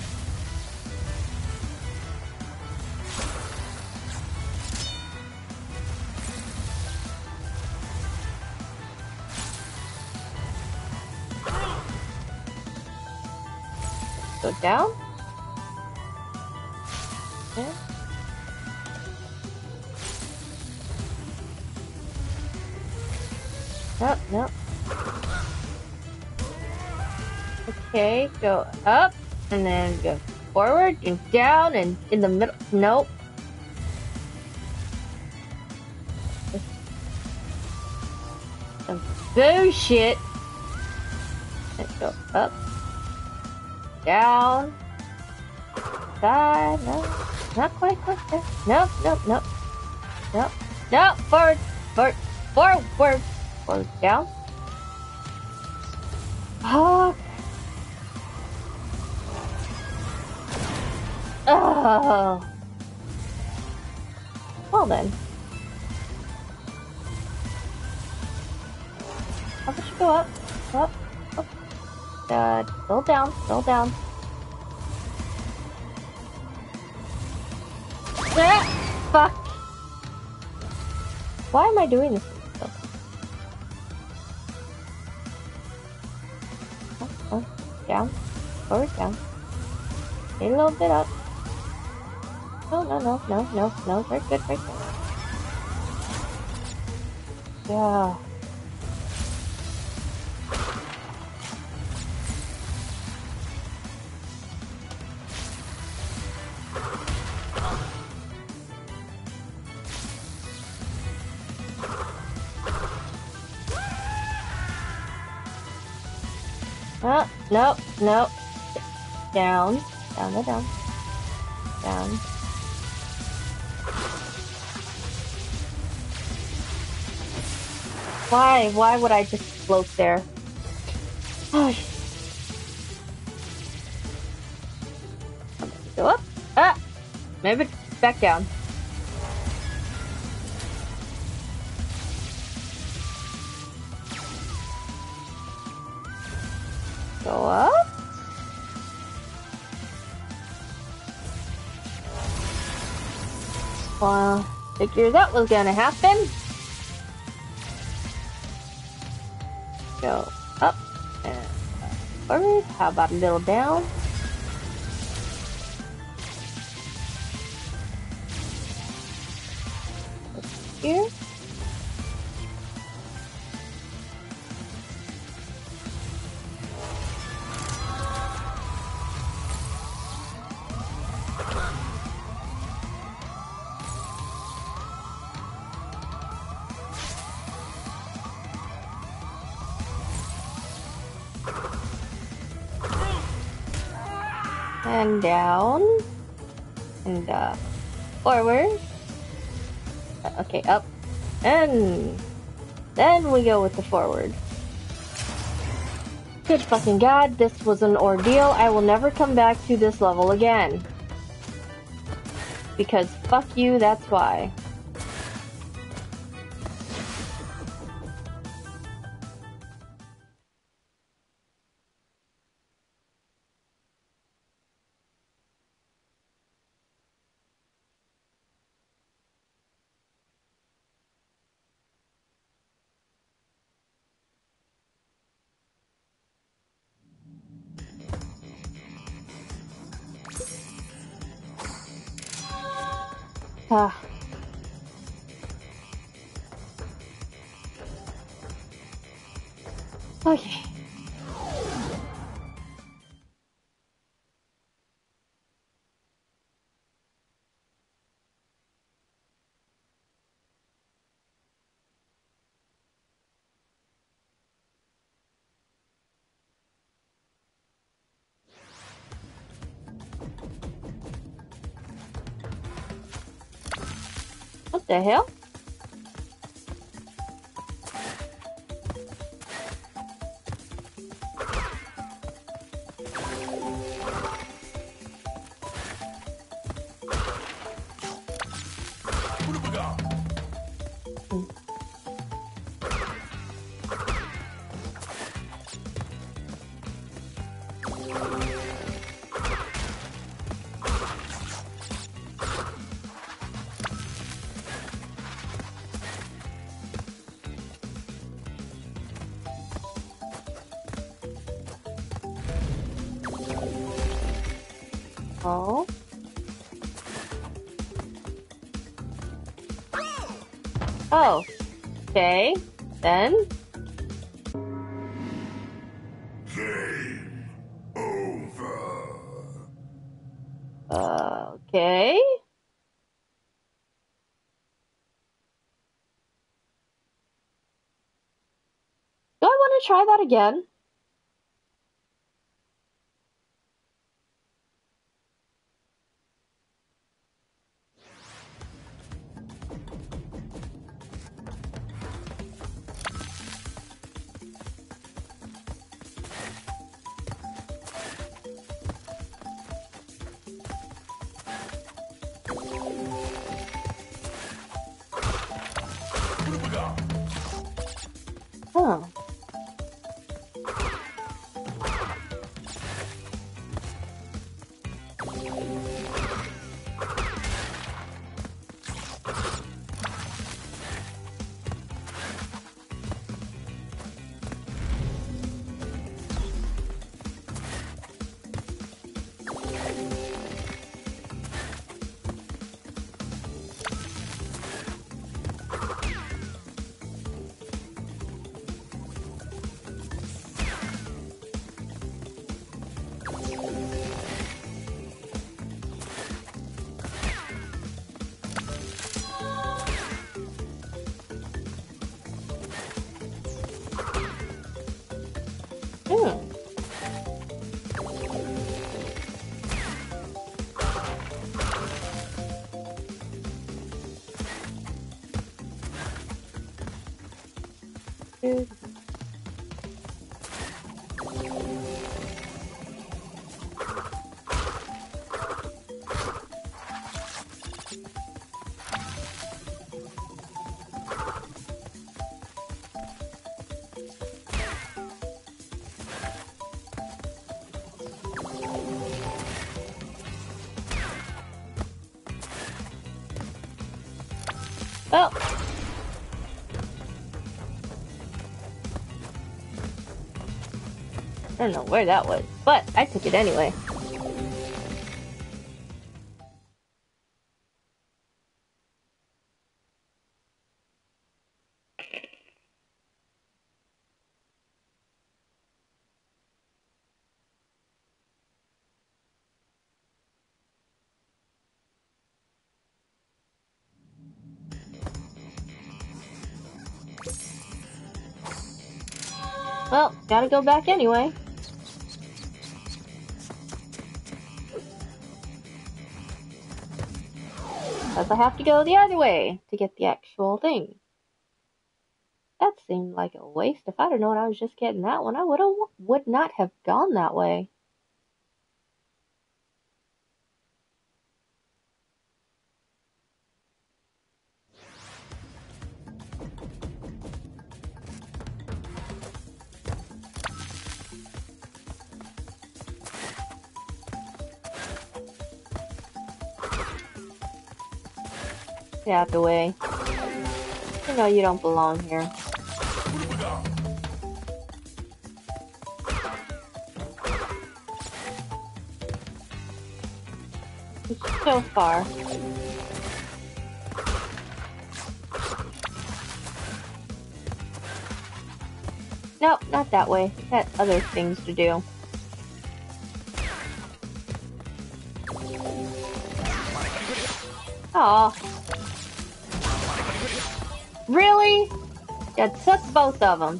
Down. Yeah. Nope, nope. Okay, go up, and then go forward, and down, and in the middle. Nope. Some bullshit. Down, side. No, not quite quite there. Nope, nope, nope. Nope, nope. Forward, forward, forward, forward, down. Oh. Oh. Well then. How about you go up? Up. Up. Uh, go down. Go down. Ah, fuck. Why am I doing this? Oh, oh, down. Forward, down. A little bit up. No, no, no, no, no, no. Very good, very good. Yeah. Oh, no, no. Down. Down, down, down. Down. Why? Why would I just float there? Oh, Go up. Ah! Maybe back down. Figure that was gonna happen. Go up and forward. How about a little down? Here. Okay, up and then we go with the forward. Good fucking god, this was an ordeal. I will never come back to this level again. Because fuck you, that's why. The hell? Then. Game over. Uh, okay. Do I want to try that again? I don't know where that was, but I took it anyway. Well, gotta go back anyway. Because I have to go the other way to get the actual thing. That seemed like a waste. If I'd have known I was just getting that one, I would have would not have gone that way. Get out the way. You know you don't belong here. It's so far. Nope, not that way. Got other things to do. Aw. Really? You took both of them.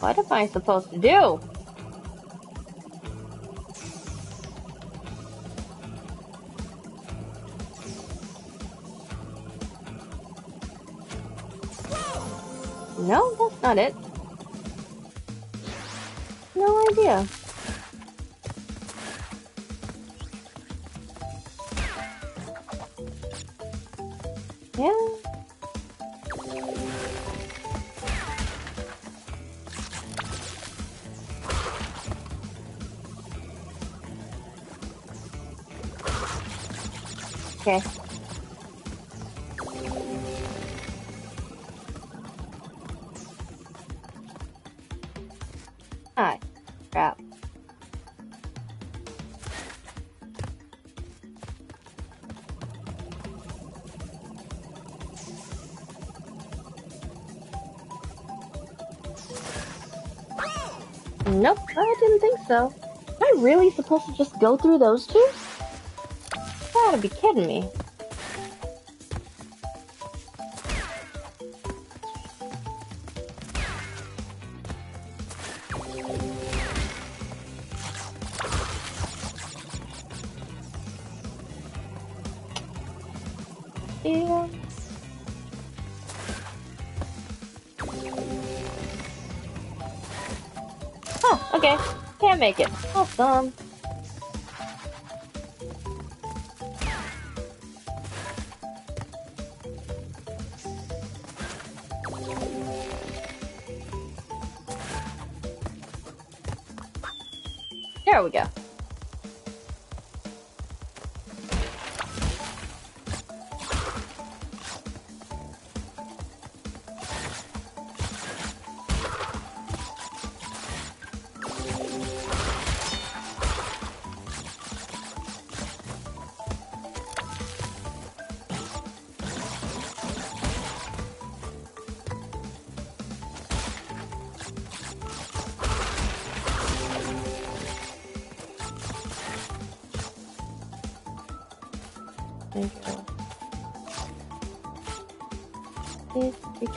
What am I supposed to do? Not it. So. Am I really supposed to just go through those two? You gotta be kidding me. Yeah. Make it. Awesome.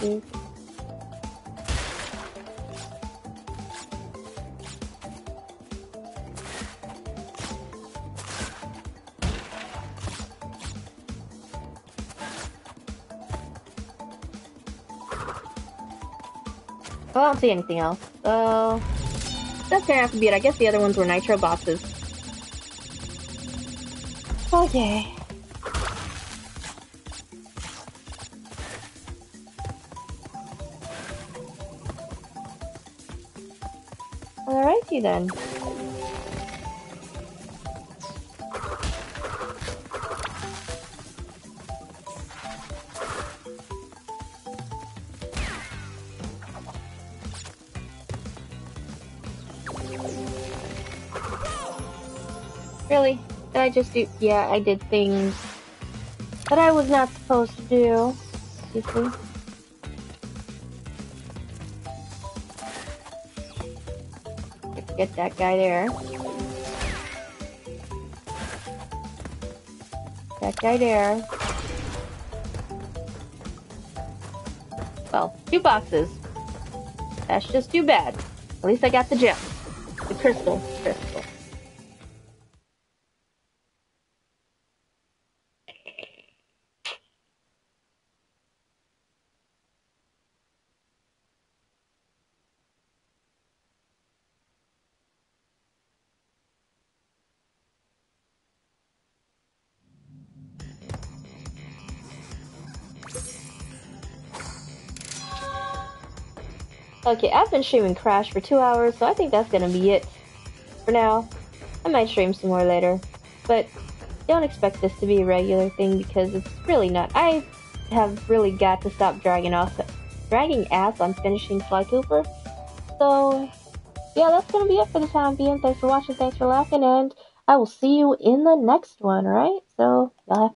Well, I don't see anything else. So that's gonna have to be it. I guess the other ones were nitro boxes. Okay. Oh, then. Really? Did I just do- yeah, I did things that I was not supposed to do. Get that guy there. That guy there. Well, two boxes. That's just too bad. At least I got the gem. The crystal. Okay, I've been streaming Crash for two hours, so I think that's gonna be it for now. I might stream some more later, but don't expect this to be a regular thing because it's really not. I have really got to stop dragging off, dragging ass on finishing Sly Cooper. So, yeah, that's gonna be it for the time being. Thanks for watching, thanks for laughing, and I will see you in the next one, alright? So, y'all have